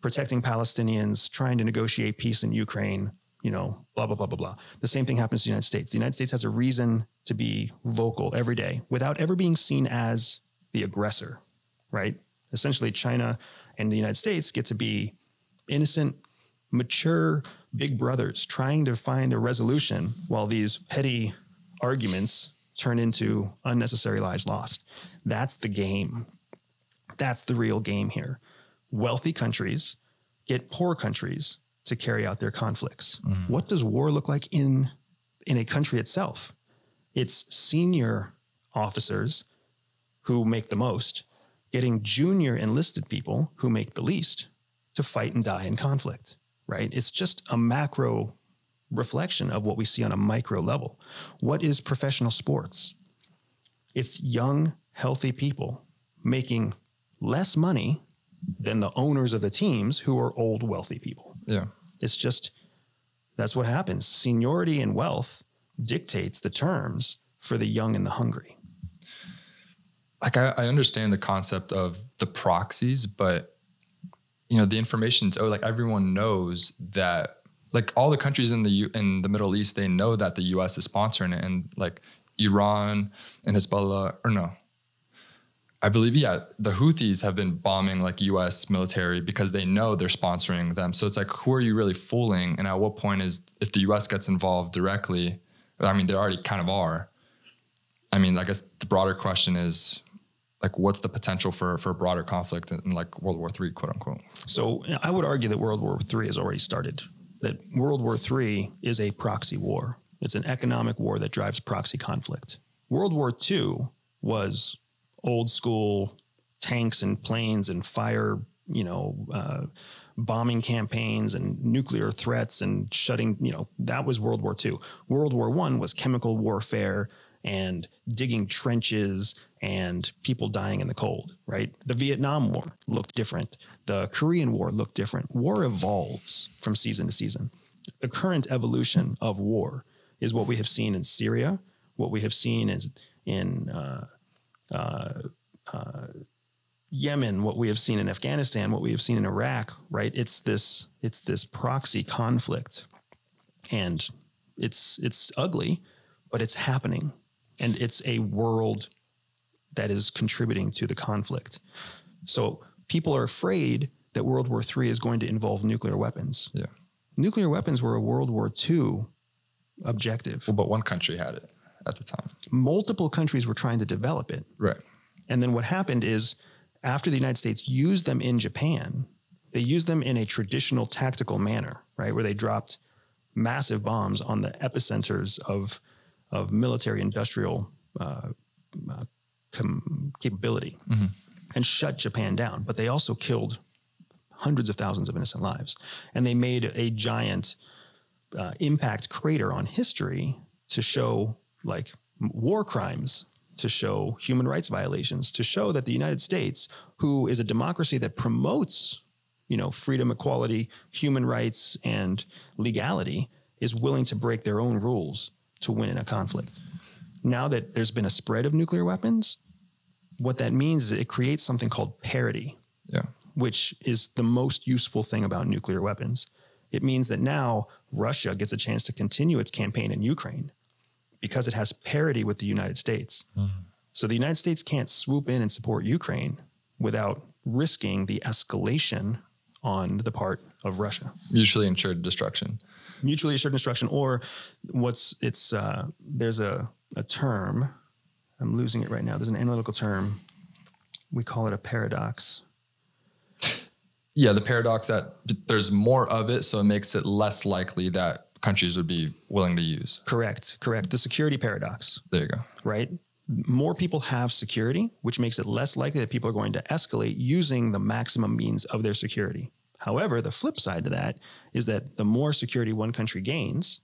protecting Palestinians, trying to negotiate peace in Ukraine, you know, blah, blah, blah, blah, blah. The same thing happens to the United States. The United States has a reason to be vocal every day without ever being seen as the aggressor, right? Essentially, China and the United States get to be innocent, mature big brothers trying to find a resolution while these petty arguments turn into unnecessary lives lost. That's the game. That's the real game here. Wealthy countries get poor countries to carry out their conflicts. Mm-hmm. What does war look like in in a country itself? It's senior officers who make the most getting junior enlisted people who make the least to fight and die in conflict, right? It's just a macro reflection of what we see on a micro level. What is professional sports? It's young, healthy people making less money than the owners of the teams who are old, wealthy people. Yeah. It's just that's what happens. Seniority and wealth dictates the terms for the young and the hungry. like I, I understand the concept of the proxies, but you know the information's oh like everyone knows that like all the countries in the U, in the Middle East they know that the U.S. is sponsoring it, and like Iran and Hezbollah or no, I believe yeah the Houthis have been bombing like U.S. military because they know they're sponsoring them. So it's like who are you really fooling? And at what point is if the U.S. gets involved directly? I mean they already kind of are. I mean I guess the broader question is like what's the potential for for a broader conflict in, like World War Three, quote unquote. So I would argue that World War III has already started. That World War III is a proxy war. It's an economic war that drives proxy conflict. World War II was old school tanks and planes and fire, you know, uh, bombing campaigns and nuclear threats and shutting, you know, that was World War II. World War One was chemical warfare and digging trenches and people dying in the cold, right? The Vietnam War looked different. The Korean War looked different. War evolves from season to season. The current evolution of war is what we have seen in Syria, what we have seen is in uh, Yemen, what we have seen in Afghanistan, what we have seen in Iraq, right? It's this it's this proxy conflict. And it's it's ugly, but it's happening. And it's a world that is contributing to the conflict. So people are afraid that World War III is going to involve nuclear weapons. Yeah. Nuclear weapons were a World War II objective. Well, but one country had it at the time. Multiple countries were trying to develop it. Right. And then what happened is after the United States used them in Japan, they used them in a traditional tactical manner, right? Where they dropped massive bombs on the epicenters of, of military industrial uh, uh, com- capability and shut Japan down. But they also killed hundreds of thousands of innocent lives. And they made a giant uh, impact crater on history to show like war crimes, to show human rights violations, to show that the United States, who is a democracy that promotes, you know, freedom, equality, human rights, and legality, is willing to break their own rules to win in a conflict. Now that there's been a spread of nuclear weapons, what that means is it creates something called parity Yeah. which is the most useful thing about nuclear weapons. It means that now Russia gets a chance to continue its campaign in Ukraine because it has parity with the United States. Mm. So the United States can't swoop in and support Ukraine without risking the escalation on the part of Russia. Mutually assured destruction. Mutually assured destruction, or what's it's uh, there's a, a term, I'm losing it right now. There's an analytical term. We call it a paradox. Yeah, the paradox that there's more of it, so it makes it less likely that countries would be willing to use. Correct, correct. The security paradox, There you go. right? More people have security, which makes it less likely that people are going to escalate using the maximum means of their security. However, the flip side to that is that the more security one country gains,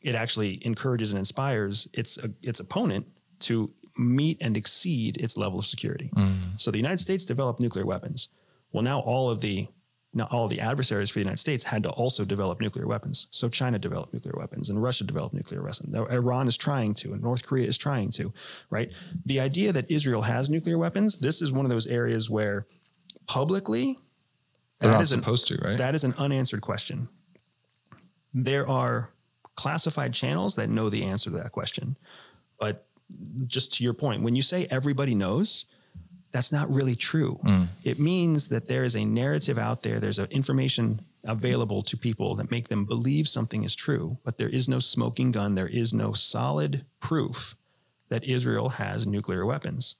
it actually encourages and inspires its uh, its opponent to meet and exceed its level of security. Mm. So the United States developed nuclear weapons. Well, now all of the now all the adversaries for the United States had to also develop nuclear weapons. So China developed nuclear weapons, and Russia developed nuclear weapons. Now, Iran is trying to, and North Korea is trying to. Right? The idea that Israel has nuclear weapons. This is one of those areas where publicly They're that is an- supposed to, right? that is an unanswered question. There are classified channels that know the answer to that question. But just to your point, when you say everybody knows, that's not really true. Mm. It means that there is a narrative out there, there's a information available to people that make them believe something is true, but there is no smoking gun, there is no solid proof that Israel has nuclear weapons.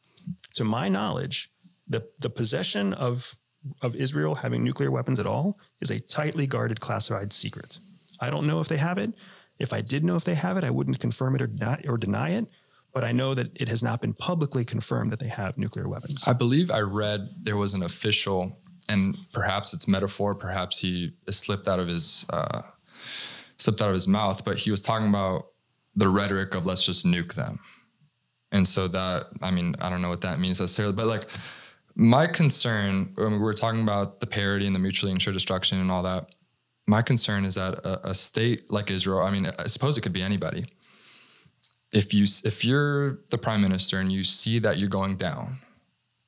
To my knowledge, the, the possession of, of Israel having nuclear weapons at all is a tightly guarded classified secret. I don't know if they have it. If I did know if they have it, I wouldn't confirm it or, not, or deny it. But I know that it has not been publicly confirmed that they have nuclear weapons. I believe I read there was an official, and perhaps it's metaphor, perhaps he slipped out of his uh, slipped out of his mouth, but he was talking about the rhetoric of let's just nuke them, and so that I mean I don't know what that means necessarily, but like my concern when we were talking about the parity and the mutually insured destruction and all that. My concern is that a, a state like Israel, I mean, I suppose it could be anybody, if you if you're the prime minister and you see that you're going down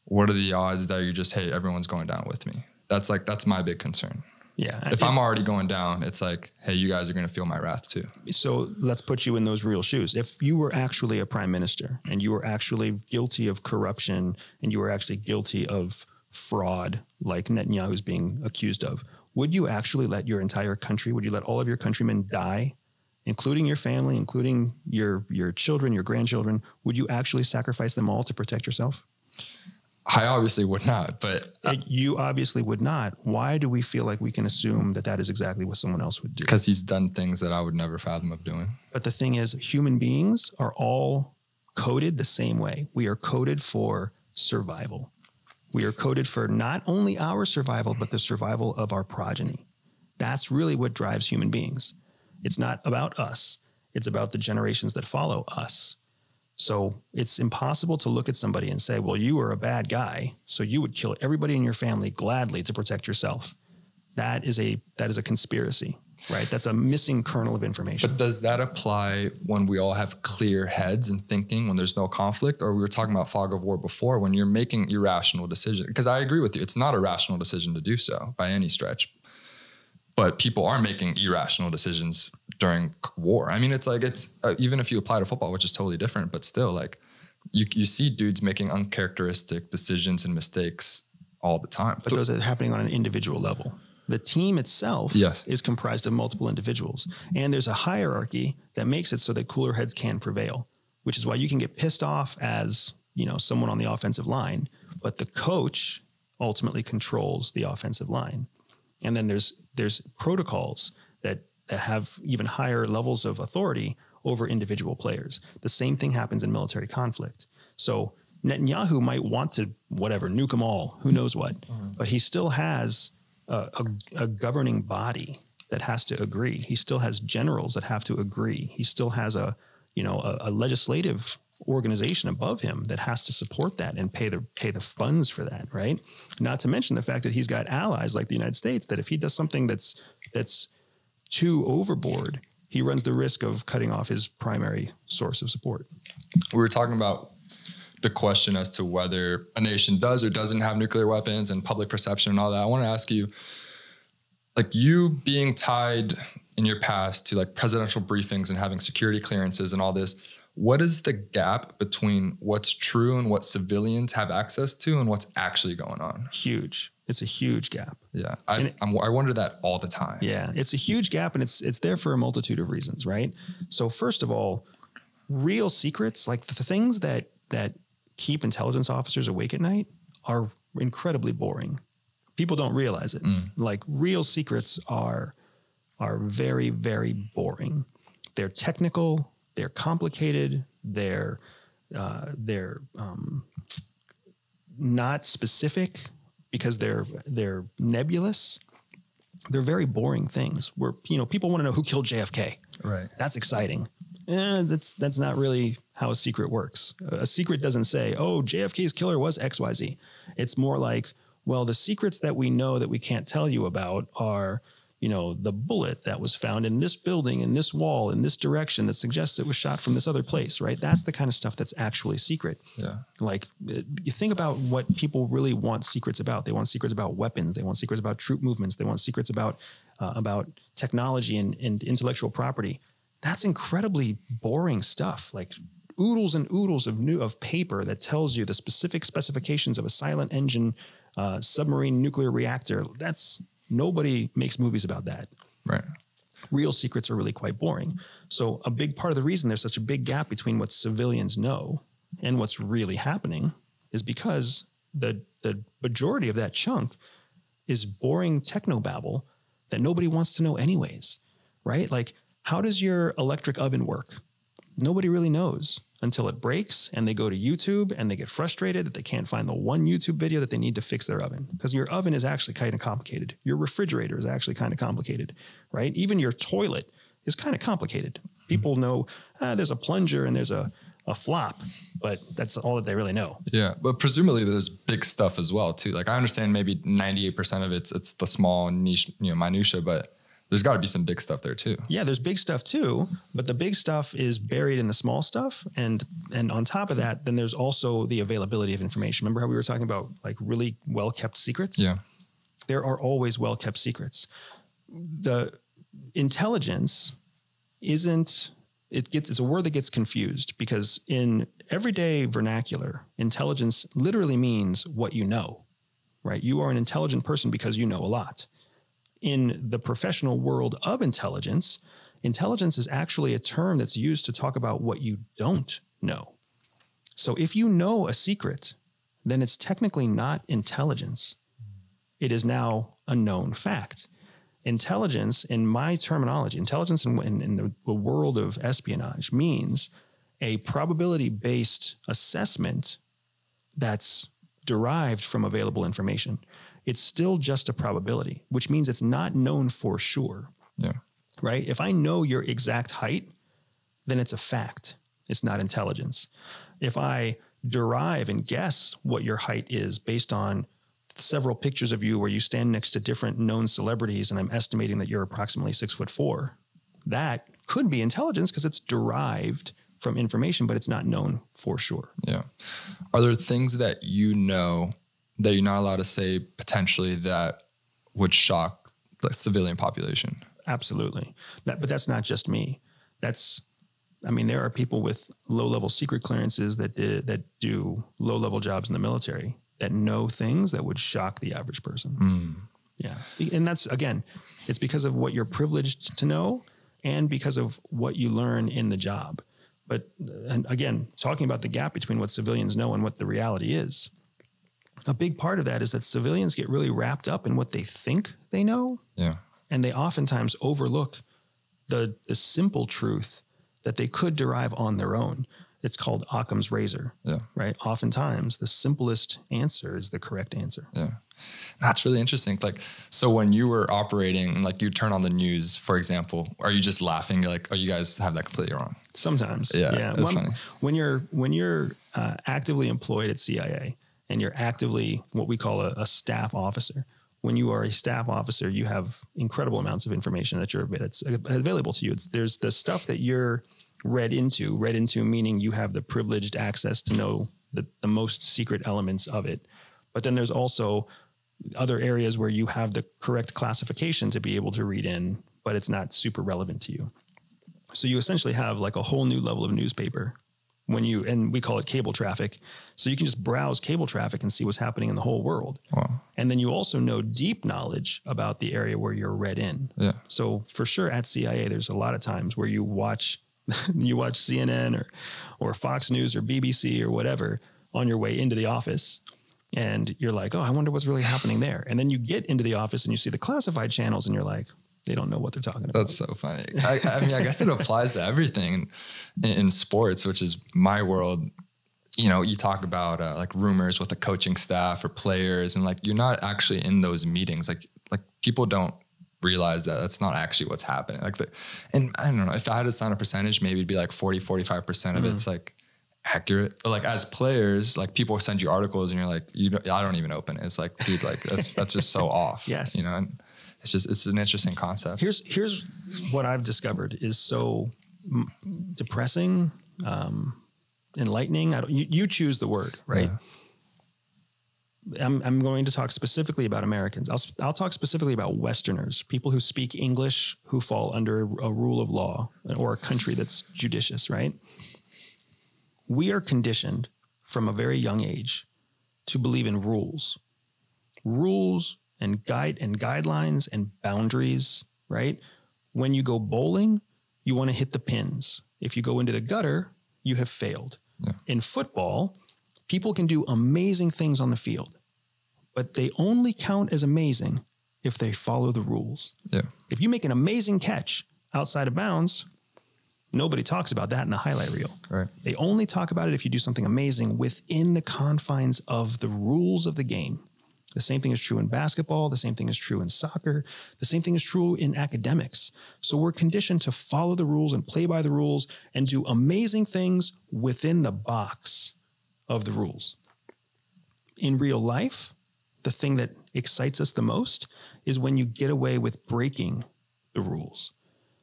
what are the odds that you're just hey everyone's going down with me that's like that's my big concern yeah. if i'm already going down it's like hey you guys are going to feel my wrath too so let's put you in those real shoes. If you were actually a prime minister and you were actually guilty of corruption and you were actually guilty of fraud, like Netanyahu is being accused of, would you actually let your entire country, would you let all of your countrymen die, including your family, including your your children, your grandchildren? Would you actually sacrifice them all to protect yourself? i obviously would not but Uh, you obviously would not. Why do we feel like we can assume that that is exactly what someone else would do? because he's done things that i would never fathom of doing But the thing is, human beings are all coded the same way. We are coded for survival. We are coded for not only our survival, but the survival of our progeny. That's really what drives human beings. It's not about us, it's about the generations that follow us. So it's impossible to look at somebody and say, well, you were a bad guy, so you would kill everybody in your family gladly to protect yourself. That is a that is a conspiracy, right? That's a missing kernel of information. but does that apply when we all have clear heads and thinking when there's no conflict or we were talking about fog of war before when you're making irrational decisions because i agree with you it's not a rational decision to do so by any stretch but people are making irrational decisions during war. I mean, it's like it's uh, even if you apply to football, which is totally different, but still, like you you see dudes making uncharacteristic decisions and mistakes all the time. but those are happening on an individual level. The team itself Yes. is comprised of multiple individuals. And there's a hierarchy that makes it so that cooler heads can prevail, which is why you can get pissed off as, you know, someone on the offensive line, but the coach ultimately controls the offensive line. And then there's there's protocols that that have even higher levels of authority over individual players. The same thing happens in military conflict. So Netanyahu might want to whatever nuke them all, who knows what, mm-hmm. but he still has a, a, a governing body that has to agree. He still has generals that have to agree. He still has a you know a, a legislative organization above him that has to support that and pay the pay the funds for that, right? Not to mention the fact that he's got allies like the United States that if he does something that's that's too overboard, he runs the risk of cutting off his primary source of support. we were talking about the question as to whether a nation does or doesn't have nuclear weapons and public perception and all that. I want to ask you, like you being tied in your past to like presidential briefings and having security clearances and all this, what is the gap between what's true and what civilians have access to and what's actually going on? Huge. It's a huge gap. Yeah, I, I'm, I wonder that all the time. Yeah, it's a huge gap, and it's it's there for a multitude of reasons, right? So first of all, real secrets, like the things that that keep intelligence officers awake at night, are incredibly boring. People don't realize it. Mm. Like real secrets are are very very boring. They're technical. They're complicated. They're uh, they're um, not specific because they're they're nebulous they're very boring things where you know people want to know who killed JFK. Right. That's exciting. Eh, that's that's not really how a secret works. A secret doesn't say, "Oh, JFK's killer was XYZ." It's more like, well, the secrets that we know that we can't tell you about are, you know, the bullet that was found in this building, in this wall, in this direction that suggests it was shot from this other place, right? That's the kind of stuff that's actually secret. Yeah. Like uh, you think about what people really want secrets about. They want secrets about weapons. They want secrets about troop movements. They want secrets about uh, about technology and, and intellectual property. That's incredibly boring stuff. Like oodles and oodles of new of paper that tells you the specific specifications of a silent engine uh, submarine nuclear reactor. That's nobody makes movies about that Right. real secrets are really quite boring. So a big part of the reason there's such a big gap between what civilians know and what's really happening is because the the majority of that chunk is boring technobabble that nobody wants to know anyways, right? Like how does your electric oven work? Nobody really knows until it breaks and they go to YouTube and they get frustrated that they can't find the one YouTube video that they need to fix their oven. Because your oven is actually kind of complicated. Your refrigerator is actually kind of complicated, right? Even your toilet is kind of complicated. People know ah, there's a plunger and there's a, a flop, but that's all that they really know. Yeah, but presumably there's big stuff as well too. Like I understand maybe 98% of it's it's the small niche, you know, minutia, but there's got to be some big stuff there too. Yeah, there's big stuff too, but the big stuff is buried in the small stuff, and and on top of that, then there's also the availability of information. Remember how we were talking about like really well kept secrets? Yeah. there are always well kept secrets. The intelligence isn't it gets it's a word that gets confused because in everyday vernacular, intelligence literally means what you know. Right? You are an intelligent person because you know a lot. In the professional world of intelligence, intelligence is actually a term that's used to talk about what you don't know. So if you know a secret, then it's technically not intelligence it is now a known fact. Intelligence, in my terminology, intelligence in, in, in the, the world of espionage means a probability based assessment that's derived from available information. It's still just a probability, which means it's not known for sure, Yeah. right? If I know your exact height, then it's a fact. It's not intelligence. If I derive and guess what your height is based on several pictures of you where you stand next to different known celebrities and I'm estimating that you're approximately six foot four, that could be intelligence because it's derived from information, but it's not known for sure. Yeah. Are there things that you know that you're not allowed to say potentially that would shock the civilian population? Absolutely. That, but that's not just me. That's, I mean, there are people with low level secret clearances that did, that do low level jobs in the military that know things that would shock the average person. Hmm. Yeah. And that's, again, it's because of what you're privileged to know and because of what you learn in the job. But uh, and again, talking about the gap between what civilians know and what the reality is, a big part of that is that civilians get really wrapped up in what they think they know. Yeah. And they oftentimes overlook the, the simple truth that they could derive on their own. It's called Occam's razor. Yeah. Right. Oftentimes, the simplest answer is the correct answer. Yeah. That's really interesting. Like, so when you were operating, like you turn on the news, for example, are you just laughing? You're like, oh, you guys have that completely wrong. Sometimes. Yeah, Yeah. that's When, funny. when you're when you're uh, actively employed at CIA and you're actively what we call a, a staff officer. When you are a staff officer, you have incredible amounts of information that you're that's available to you. It's, there's the stuff that you're read into. Read into meaning you have the privileged access to know the, the most secret elements of it. But then there's also other areas where you have the correct classification to be able to read in, but it's not super relevant to you. So you essentially have like a whole new level of newspaper when you, and we call it cable traffic. So you can just browse cable traffic and see what's happening in the whole world. Wow. And then you also know deep knowledge about the area where you're read in. Yeah. So for sure at CIA, there's a lot of times where you watch, you watch CNN or, or Fox News or BBC or whatever on your way into the office. And you're like, oh, I wonder what's really happening there. And then you get into the office and you see the classified channels and you're like, they don't know what they're talking about. That's so funny. I, I mean, I guess it applies to everything in, in sports, which is my world. You know, you talk about uh, like rumors with the coaching staff or players, and like you're not actually in those meetings. Like, like people don't realize that that's not actually what's happening. Like, the, and I don't know if I had to sign a percentage, maybe it'd be like 40, 45 percent of it's like accurate. But like as players, like people send you articles, and you're like, you, don't, I don't even open it. It's like, dude, like that's that's just so off. Yes. you know. And, it's just it's an interesting concept. here's here's what I've discovered is so depressing, um, enlightening. I don't, you, you choose the word, right? I'm, I'm going to talk specifically about Americans. I'll, I'll talk specifically about Westerners, people who speak English, who fall under a rule of law or a country that's judicious, right? We are conditioned from a very young age to believe in rules, rules and guide and guidelines and boundaries, right? When you go bowling, you want to hit the pins. If you go into the gutter, you have failed. In football, people can do amazing things on the field, but they only count as amazing if they follow the rules. Yeah. If you make an amazing catch outside of bounds, nobody talks about that in the highlight reel. Right. They only talk about it if you do something amazing within the confines of the rules of the game. The same thing is true in basketball. The same thing is true in soccer. The same thing is true in academics. So we're conditioned to follow the rules and play by the rules and do amazing things within the box of the rules. In real life, the thing that excites us the most is when you get away with breaking the rules.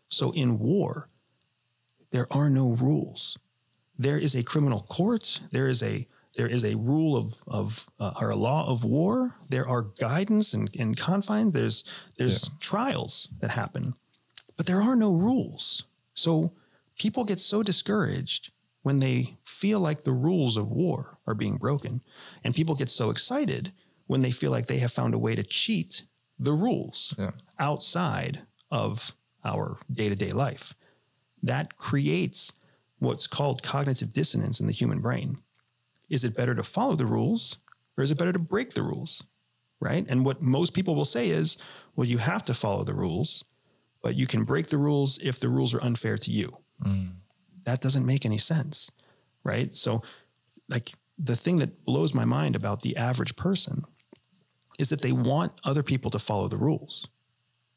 So in war, there are no rules. There is a criminal court. There is a there is a rule of of uh, or a law of war. There are guidance and, and confines. There's there's trials that happen, but there are no rules. So people get so discouraged when they feel like the rules of war are being broken, and people get so excited when they feel like they have found a way to cheat the rules Yeah. outside of our day to day life. That creates what's called cognitive dissonance in the human brain. Is it better to follow the rules or is it better to break the rules? Right. And what most people will say is, well, you have to follow the rules, but you can break the rules if the rules are unfair to you. Mm. That doesn't make any sense. Right. So, like, the thing that blows my mind about the average person is that they want other people to follow the rules,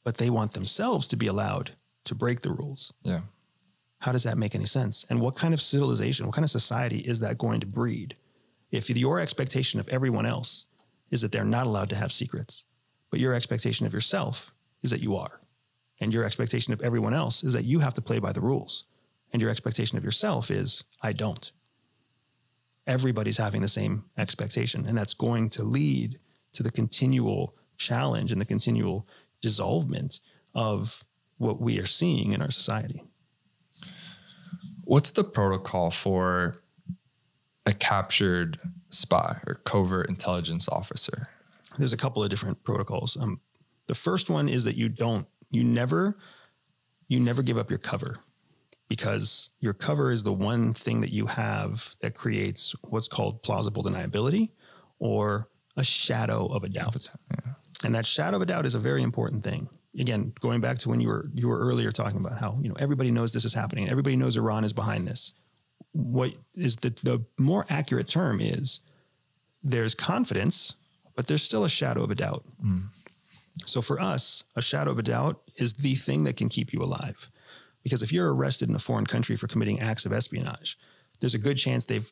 but they want themselves to be allowed to break the rules. Yeah. How does that make any sense? And what kind of civilization, what kind of society is that going to breed? If your expectation of everyone else is that they're not allowed to have secrets, but your expectation of yourself is that you are, and your expectation of everyone else is that you have to play by the rules, and your expectation of yourself is, I don't. Everybody's having the same expectation, and that's going to lead to the continual challenge and the continual dissolvement of what we are seeing in our society. What's the protocol for a captured spy or covert intelligence officer? There's a couple of different protocols. Um, The first one is that you don't, you never, you never give up your cover because your cover is the one thing that you have that creates what's called plausible deniability or a shadow of a doubt. Yeah. And that shadow of a doubt is a very important thing. Again, going back to when you were you were earlier talking about how you know everybody knows this is happening, everybody knows Iran is behind this. What is the the more accurate term is there's confidence, but there's still a shadow of a doubt. Mm. So for us, a shadow of a doubt is the thing that can keep you alive. Because if you're arrested in a foreign country for committing acts of espionage, there's a good chance they've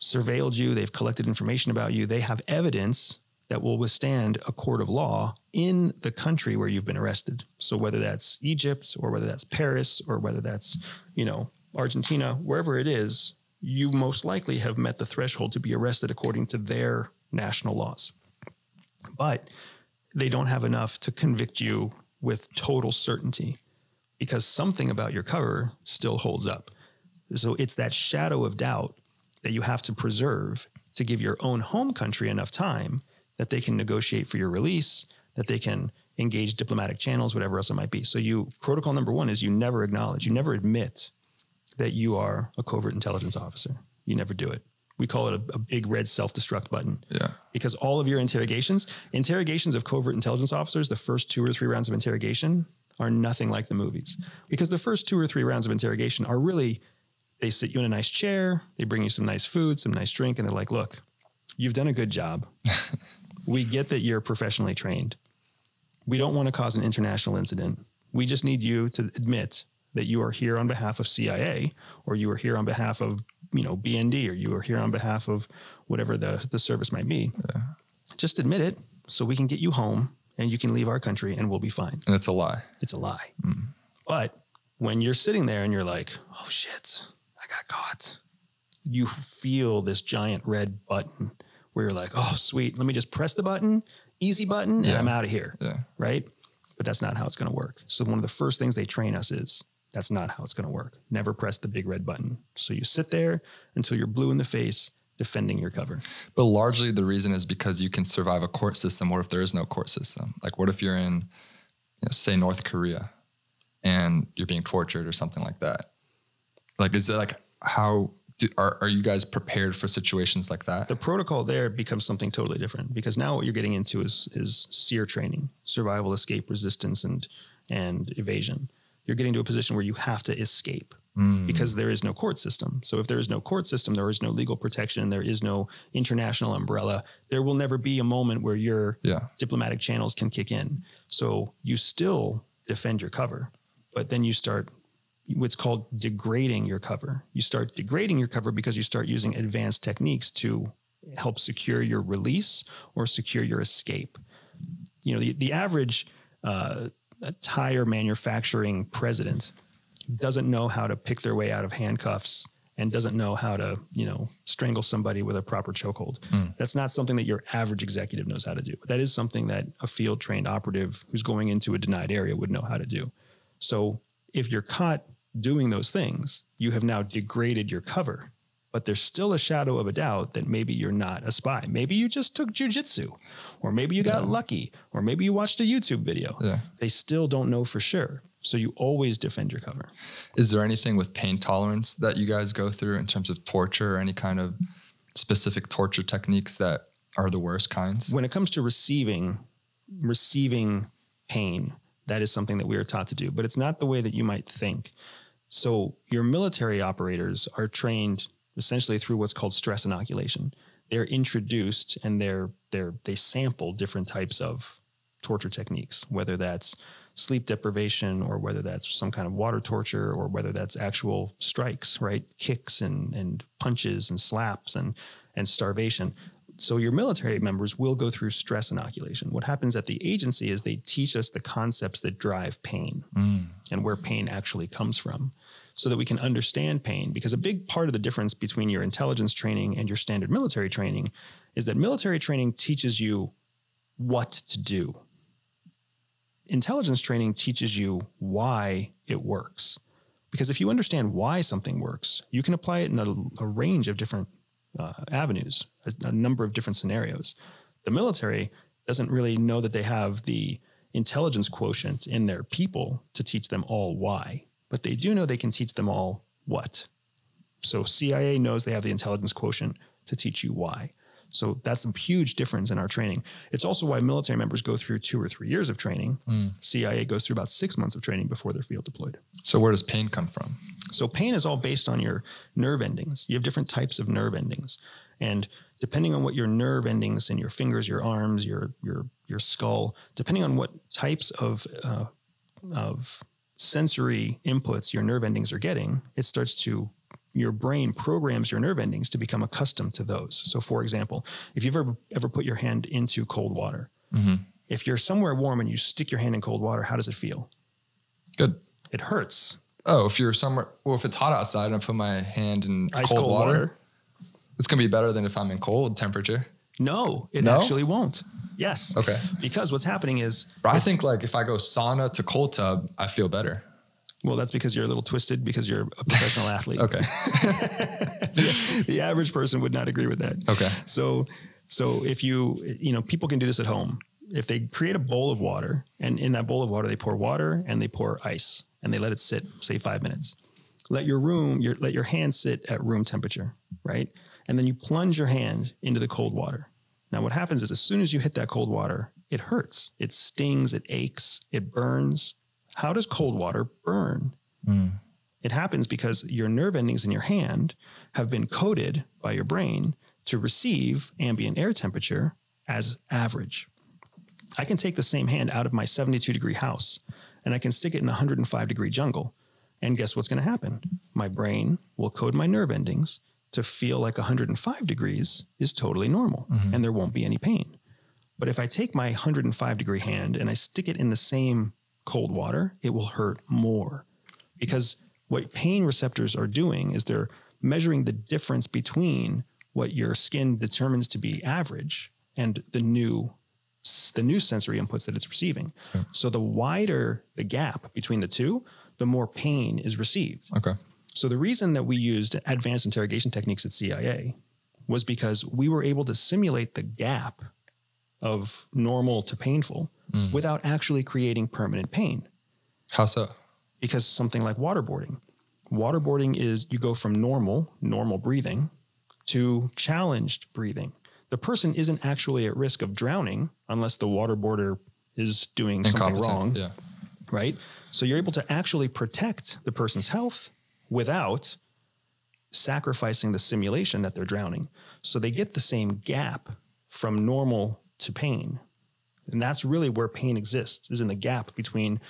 surveilled you, they've collected information about you, they have evidence that will withstand a court of law in the country where you've been arrested. So whether that's Egypt or whether that's Paris or whether that's, you know, Argentina, wherever it is, you most likely have met the threshold to be arrested according to their national laws. But they don't have enough to convict you with total certainty because something about your cover still holds up. So it's that shadow of doubt that you have to preserve to give your own home country enough time that they can negotiate for your release, that they can engage diplomatic channels, whatever else it might be. So you protocol number 1 is you never acknowledge, you never admit that you are a covert intelligence officer. You never do it. We call it a, a big red self-destruct button Yeah. because all of your interrogations, interrogations of covert intelligence officers, the first two or three rounds of interrogation are nothing like the movies. Because the first two or three rounds of interrogation are really, they sit you in a nice chair, they bring you some nice food, some nice drink, and they're like, look, you've done a good job. we get that you're professionally trained. We don't want to cause an international incident. We just need you to admit that you are here on behalf of CIA or you are here on behalf of, you know, BND or you are here on behalf of whatever the, the service might be. Just admit it so we can get you home and you can leave our country and we'll be fine. And it's a lie. It's a lie. Mm. But when you're sitting there and you're like, oh shit, I got caught, you feel this giant red button where you're like, oh, sweet, let me just press the button, easy button, and Yeah. I'm out of here. Yeah. Right. But that's not how it's going to work. So, one of the first things they train us is that's not how it's going to work. Never press the big red button. So, you sit there until you're blue in the face defending your cover. But largely the reason is because you can survive a court system. What if there is no court system? Like, what if you're in, you know, say, North Korea and you're being tortured or something like that? Like, is it like, how do, are, are you guys prepared for situations like that? the protocol there becomes something totally different because now what you're getting into is is SERE training, survival, escape, resistance, and and evasion. You're getting to a position where you have to escape mm. because there is no court system. So if there is no court system, there is no legal protection, there is no international umbrella. There will never be a moment where your Yeah. diplomatic channels can kick in. So you still defend your cover, but then you start what's called degrading your cover. You start degrading your cover because you start using advanced techniques to help secure your release or secure your escape. You know, the, the average uh, tire manufacturing president doesn't know how to pick their way out of handcuffs and doesn't know how to, you know, strangle somebody with a proper chokehold. That's not something that your average executive knows how to do. That is something that a field trained operative who's going into a denied area would know how to do. So if you're caught doing those things, you have now degraded your cover. But there's still a shadow of a doubt that maybe you're not a spy. Maybe you just took jujitsu, or maybe you got lucky, or maybe you watched a YouTube video. Yeah. They still don't know for sure. So you always defend your cover. Is there anything with pain tolerance that you guys go through in terms of torture or any kind of specific torture techniques that are the worst kinds? When it comes to receiving receiving pain, that is something that we are taught to do, but it's not the way that you might think. So your military operators are trained essentially through what's called stress inoculation. They're introduced and they're they're they sample different types of torture techniques, whether that's sleep deprivation or whether that's some kind of water torture or whether that's actual strikes, right? Kicks and and punches and slaps and and starvation. So your military members will go through stress inoculation. What happens at the agency is they teach us the concepts that drive pain mm. and where pain actually comes from so that we can understand pain. Because a big part of the difference between your intelligence training and your standard military training is that military training teaches you what to do. Intelligence training teaches you why it works. Because if you understand why something works, you can apply it in a, a range of different uh, avenues, a, a number of different scenarios. The military doesn't really know that they have the intelligence quotient in their people to teach them all why, but they do know they can teach them all what. So CIA knows they have the intelligence quotient to teach you why. So that's a huge difference in our training. It's also why military members go through two or three years of training. CIA goes through about six months of training before they're field deployed. So where does pain come from? So pain is all based on your nerve endings. You have different types of nerve endings. And depending on what your nerve endings in your fingers, your arms, your your your skull, depending on what types of uh, of sensory inputs your nerve endings are getting, it starts to your brain programs your nerve endings to become accustomed to those. So, for example, if you've ever ever put your hand into cold water, mm-hmm. if you're somewhere warm and you stick your hand in cold water, how does it feel? Good. It hurts. Oh, if you're somewhere, well, if it's hot outside and I put my hand in Ice cold, cold water, water. it's gonna be better than if I'm in cold temperature. No, it No? actually won't. Yes. Okay. Because what's happening is, But I think like if I go sauna to cold tub, I feel better. well, that's because you're a little twisted because you're a professional athlete. Okay. the average person would not agree with that. Okay. So, so if you, you know, people can do this at home. If they create a bowl of water and in that bowl of water, they pour water and they pour ice and they let it sit, say five minutes. Let your room, your, let your hand sit at room temperature, right? And then you plunge your hand into the cold water. Now, what happens is as soon as you hit that cold water, it hurts, it stings, it aches, it burns. How does cold water burn? Mm. It happens because your nerve endings in your hand have been coded by your brain to receive ambient air temperature as average. I can take the same hand out of my 72 degree house and I can stick it in a 105 degree jungle. And guess what's going to happen? My brain will code my nerve endings to feel like 105 degrees is totally normal mm-hmm. and there won't be any pain. But if I take my 105 degree hand and I stick it in the same cold water, it will hurt more because what pain receptors are doing is they're measuring the difference between what your skin determines to be average and the new the new sensory inputs that it's receiving. So the wider the gap between the two, the more pain is received. Okay. So the reason that we used advanced interrogation techniques at CIA was because we were able to simulate the gap of normal to painful mm. without actually creating permanent pain How so? because something like waterboarding. Waterboarding is you go from normal, normal breathing to challenged breathing. The person isn't actually at risk of drowning unless the waterboarder is doing something wrong, Yeah. right? So you're able to actually protect the person's health without sacrificing the simulation that they're drowning. So they get the same gap from normal to pain. And that's really where pain exists, is in the gap between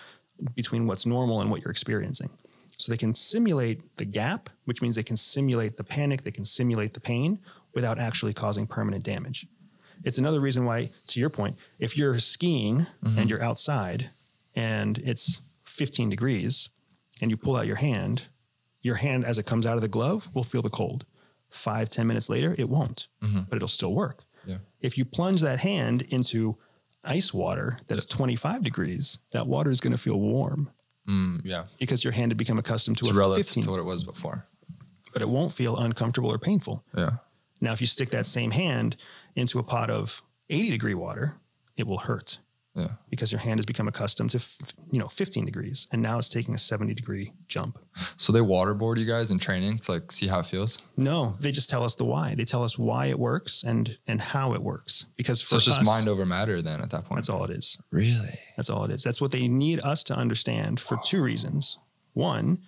between what's normal and what you're experiencing. So they can simulate the gap, which means they can simulate the panic, they can simulate the pain without actually causing permanent damage. It's another reason why, to your point, if you're skiing mm-hmm. and you're outside and it's 15 degrees and you pull out your hand, your hand as it comes out of the glove will feel the cold. Five, ten minutes later, it won't, but it'll still work. Yeah. If you plunge that hand into ice water that's 25 degrees, that water is going to feel warm Mm, yeah. because your hand had become accustomed to It's a relative 15, to what it was before. but it won't feel uncomfortable or painful. Yeah. Now, if you stick that same hand into a pot of 80 degree water, it will hurt Yeah. because your hand has become accustomed to, f- you know, 15 degrees, and now it's taking a 70 degree jump. So they waterboard you guys in training to like see how it feels. No, they just tell us the why. They tell us why it works and and how it works. Because for So it's just mind over matter then at that point. That's all it is. Really? That's all it is. That's what they need us to understand for two reasons. One,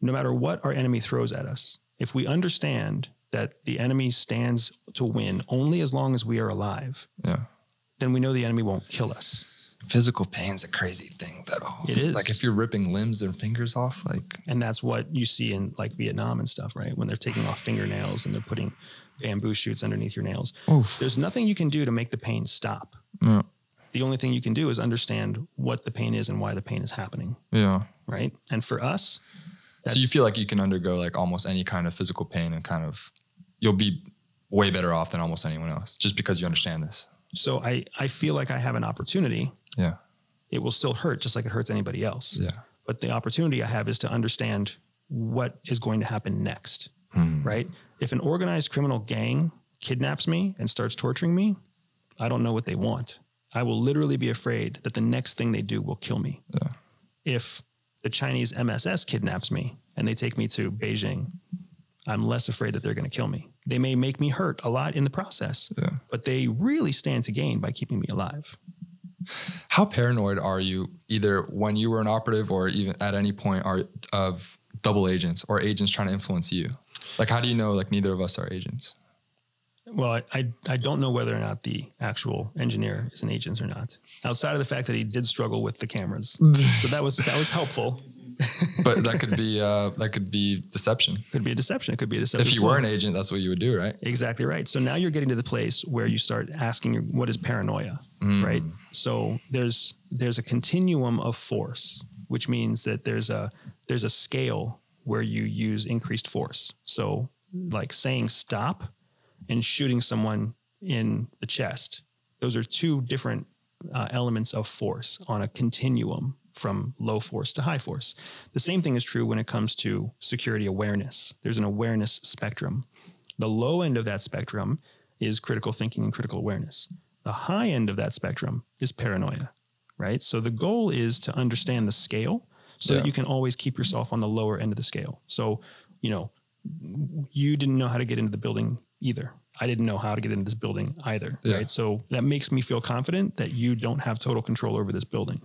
no matter what our enemy throws at us, if we understand that the enemy stands to win only as long as we are alive, Yeah. Then we know the enemy won't kill us. Physical pain's a crazy thing though. It is. Like if you're ripping limbs and fingers off, like And that's what you see in like Vietnam and stuff, right? When they're taking off fingernails and they're putting bamboo shoots underneath your nails. Oof. There's nothing you can do to make the pain stop. yeah. The only thing you can do is understand what the pain is and why the pain is happening, Yeah. right? And for us, So you feel like you can undergo like almost any kind of physical pain and kind of you'll be way better off than almost anyone else just because you understand this. So I I feel like I have an opportunity. Yeah. It will still hurt just like it hurts anybody else. Yeah. But the opportunity I have is to understand what is going to happen next, hmm. right? If an organized criminal gang kidnaps me and starts torturing me, I don't know what they want. I will literally be afraid that the next thing they do will kill me. Yeah. If the Chinese MSS kidnaps me and they take me to Beijing, I'm less afraid that they're going to kill me. They may make me hurt a lot in the process, Yeah. but they really stand to gain by keeping me alive. How paranoid are you, either when you were an operative or even at any point, are of double agents or agents trying to influence you? Like, how do you know like neither of us are agents? Well, I, I, I don't know whether or not the actual engineer is an agent or not. Outside of the fact that he did struggle with the cameras, so that was that was helpful. But that could be uh, that could be deception. Could be a deception. It could be a deception. If you were an agent, that's what you would do, right? Exactly right. So now you're getting to the place where you start asking what is paranoia, right? So there's there's a continuum of force, which means that there's a there's a scale where you use increased force. So like saying stop and shooting someone in the chest. Those are two different uh, elements of force on a continuum from low force to high force. The same thing is true when it comes to security awareness. There's an awareness spectrum. The low end of that spectrum is critical thinking and critical awareness. The high end of that spectrum is paranoia, right? So the goal is to understand the scale so Yeah. that you can always keep yourself on the lower end of the scale. So, you know, you didn't know how to get into the building either. I didn't know how to get into this building either, Yeah. right? So that makes me feel confident that you don't have total control over this building.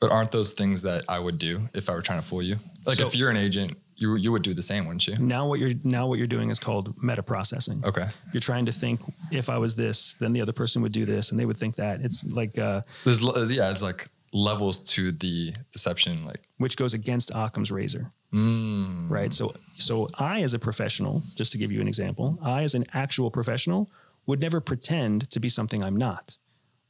But aren't those things that I would do if I were trying to fool you? Like, So- if you're an agent, you you would do the same, wouldn't you? Now what you're now what you're doing is called meta processing. Okay. You're trying to think if I was this, then the other person would do this, and they would think that. It's like uh, There's yeah, it's like levels to the deception. Like, which goes against Occam's razor. mm, right? So, so I, as a professional, just to give you an example, I, as an actual professional, would never pretend to be something I'm not,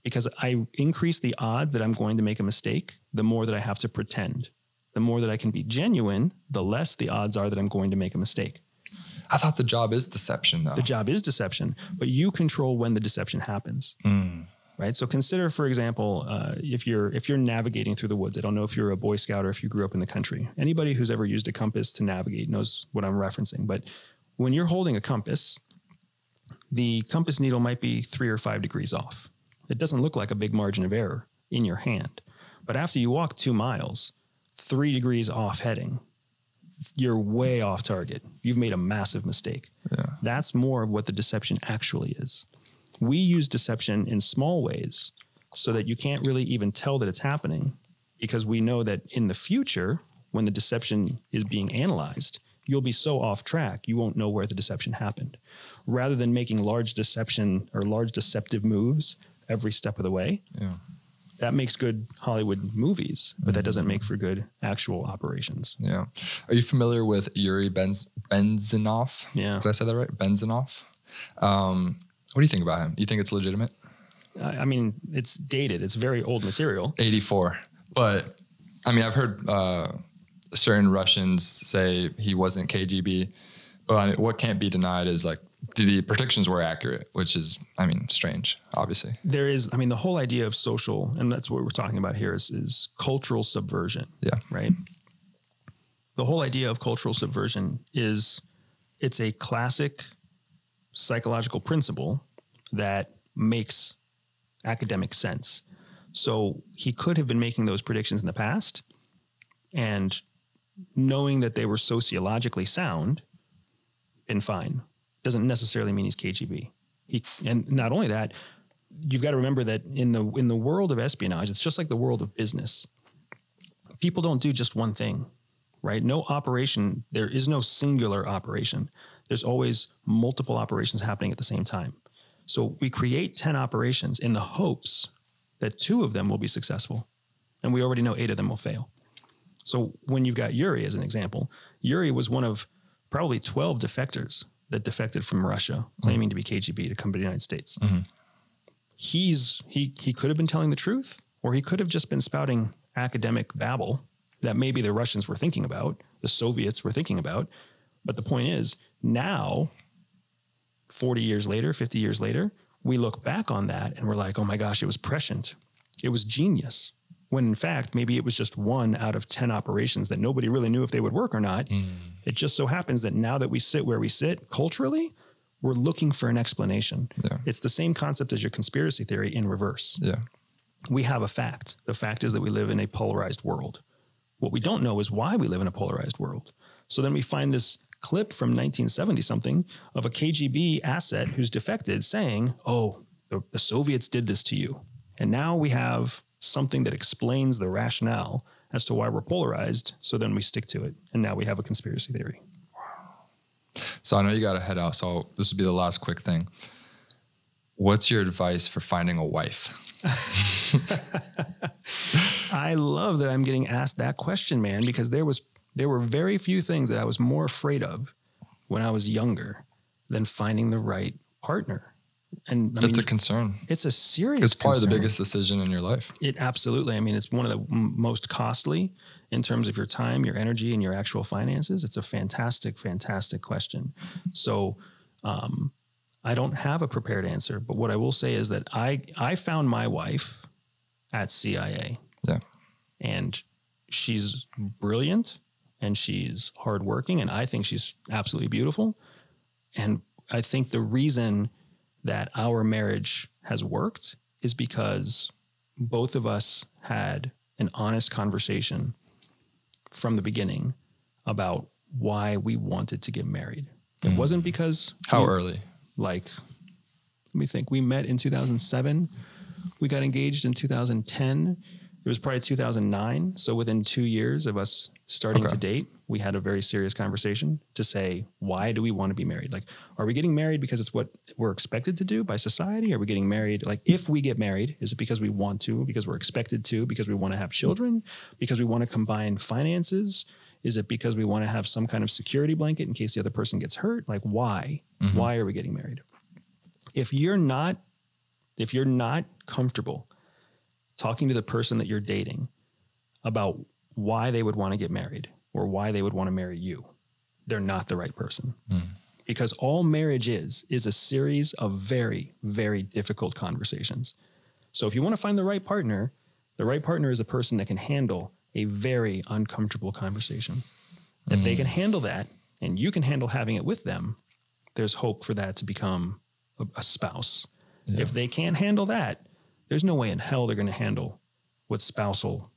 because I increase the odds that I'm going to make a mistake. The more that I have to pretend, the more that I can be genuine, the less the odds are that I'm going to make a mistake. I thought the job is deception though. The job is deception, but you control when the deception happens. Right. So consider, for example, uh, if you're if you're navigating through the woods. I don't know if you're a Boy Scout or if you grew up in the country. Anybody who's ever used a compass to navigate knows what I'm referencing. But when you're holding a compass, the compass needle might be three or five degrees off. It doesn't look like a big margin of error in your hand. But after you walk two miles, three degrees off heading, you're way off target. You've made a massive mistake. Yeah. That's more of what the deception actually is. We use deception in small ways so that you can't really even tell that it's happening because we know that in the future, when the deception is being analyzed, you'll be so off track, you won't know where the deception happened. Rather than making large deception or large deceptive moves every step of the way, Yeah. that makes good Hollywood movies, but that doesn't make for good actual operations. Yeah. Are you familiar with Yuri Benz- Benzinoff? Yeah. Did I say that right? Benzinoff? Um, what do you think about him? You think it's legitimate? I I mean, it's dated, it's very old material. 84. But I mean, I've heard uh, certain Russians say he wasn't KGB. But I mean, what can't be denied is like the, predictions were accurate, which is, I mean, strange, obviously. there is i mean the whole idea of social and that's what we're talking about here is, is cultural subversion Yeah. right the whole idea of cultural subversion is it's a classic psychological principle that makes academic sense so he could have been making those predictions in the past and knowing that they were sociologically sound been fine doesn't necessarily mean he's kgb he and not only that you've got to remember that in the in the world of espionage, it's just like the world of business. People don't do just one thing, right? No operation, there is no singular operation. There's always multiple operations happening at the same time. So we create 10 operations in the hopes that two of them will be successful. And we already know eight of them will fail. So when you've got Yuri as an example, Yuri was one of probably 12 defectors that defected from Russia, mm-hmm. claiming to be KGB to come to the United States mm-hmm. he's he he could have been telling the truth or he could have just been spouting academic babble that maybe the Russians were thinking about, the Soviets were thinking about. But the point is, now 40 years later, 50 years later, we look back on that and we're like, "Oh my gosh, it was prescient. It was genius." When in fact, maybe it was just one out of 10 operations that nobody really knew if they would work or not. Mm. It just so happens that now that we sit where we sit culturally, we're looking for an explanation. Yeah. It's the same concept as your conspiracy theory in reverse. Yeah. we have a fact. The fact is that we live in a polarized world. What we don't know is why we live in a polarized world. So then we find this clip from 1970 something of a KGB asset who's defected saying, oh, the, the Soviets did this to you. And now we have something that explains the rationale as to why we're polarized. So then we stick to it. And now we have a conspiracy theory. So I know you got to head out. So this would be the last quick thing. What's your advice for finding a wife? I love that I'm getting asked that question, man, because there was there were very few things that I was more afraid of when I was younger than finding the right partner. And I That's mean, a concern. it's a serious. It's probably the biggest decision in your life. It absolutely. I mean, it's one of the most costly in terms of your time, your energy, and your actual finances. It's a fantastic, fantastic question. So, um, I don't have a prepared answer, but what I will say is that I I found my wife at CIA, Yeah. and she's brilliant, and she's hardworking, and I think she's absolutely beautiful. And I think the reason that our marriage has worked is because both of us had an honest conversation from the beginning about why we wanted to get married. It mm-hmm. wasn't because How we- early? like let me think we met in 2007 we got engaged in 2010 it was probably 2009 so within two years of us starting Okay. to date we had a very serious conversation to say why do we want to be married? Like are we getting married because it's what we're expected to do by society? Are we getting married like if we get married is it because we want to because we're expected to because we want to have children because we want to combine finances? Is it because we want to have some kind of security blanket in case the other person gets hurt? Like why? Mm-hmm. Why are we getting married? If you're not if you're not comfortable talking to the person that you're dating about why they would want to get married or why they would want to marry you they're not the right person. Hmm. Because all marriage is is a series of very very difficult conversations. So if you want to find the right partner the right partner is a person that can handle a very uncomfortable conversation. If they hmm. can handle that and you can handle having it with them there's hope for that to become a, a spouse. If they can't handle that, there's no way in hell they're going to handle what spousal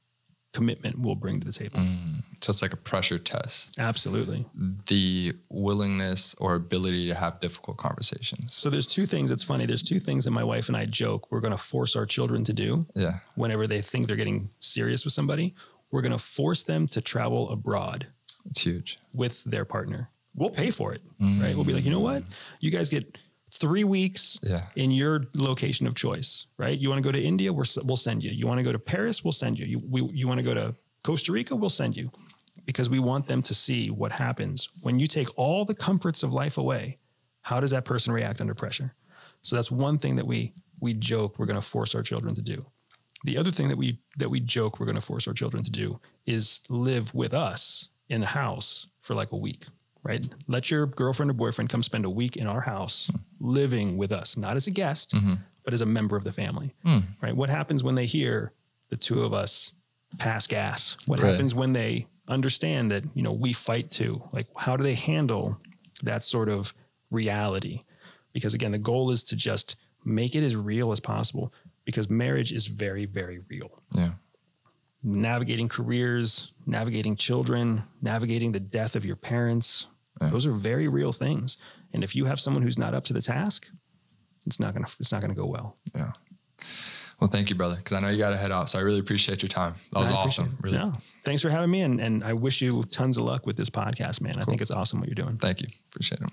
commitment will bring to the table. Mm, so it's like a pressure test. Absolutely. The willingness or ability to have difficult conversations. So there's two things. It's funny. There's two things that my wife and I joke we're going to force our children to do Yeah. whenever they think they're getting serious with somebody. We're going to force them to travel abroad It's huge. with their partner. We'll pay for it, mm. right? We'll be like, you know what? You guys get three weeks Yeah. in your location of choice, right? You want to go to India? We're, we'll send you. You want to go to Paris? We'll send you. You, we, you want to go to Costa Rica? We'll send you because we want them to see what happens when you take all the comforts of life away. How does that person react under pressure? So that's one thing that we we joke we're going to force our children to do. The other thing that we that we joke we're going to force our children to do is live with us in the house for like a week, right? Let your girlfriend or boyfriend come spend a week in our house hmm. living with us, not as a guest, mm-hmm. but as a member of the family, hmm. right? What happens when they hear the two of us pass gas? What Right. happens when they understand that, you know, we fight too? Like how do they handle that sort of reality? Because again, the goal is to just make it as real as possible because marriage is very, very real Yeah. navigating careers, navigating children, navigating the death of your parents. Those are very real things. And if you have someone who's not up to the task, it's not gonna it's not gonna go well. Yeah. Well, thank you, brother, because I know you got to head out. So I really appreciate your time. That was awesome. it. Really. No, thanks for having me, and and I wish you tons of luck with this podcast, man. I think it's awesome what you're doing. Thank you. Appreciate it.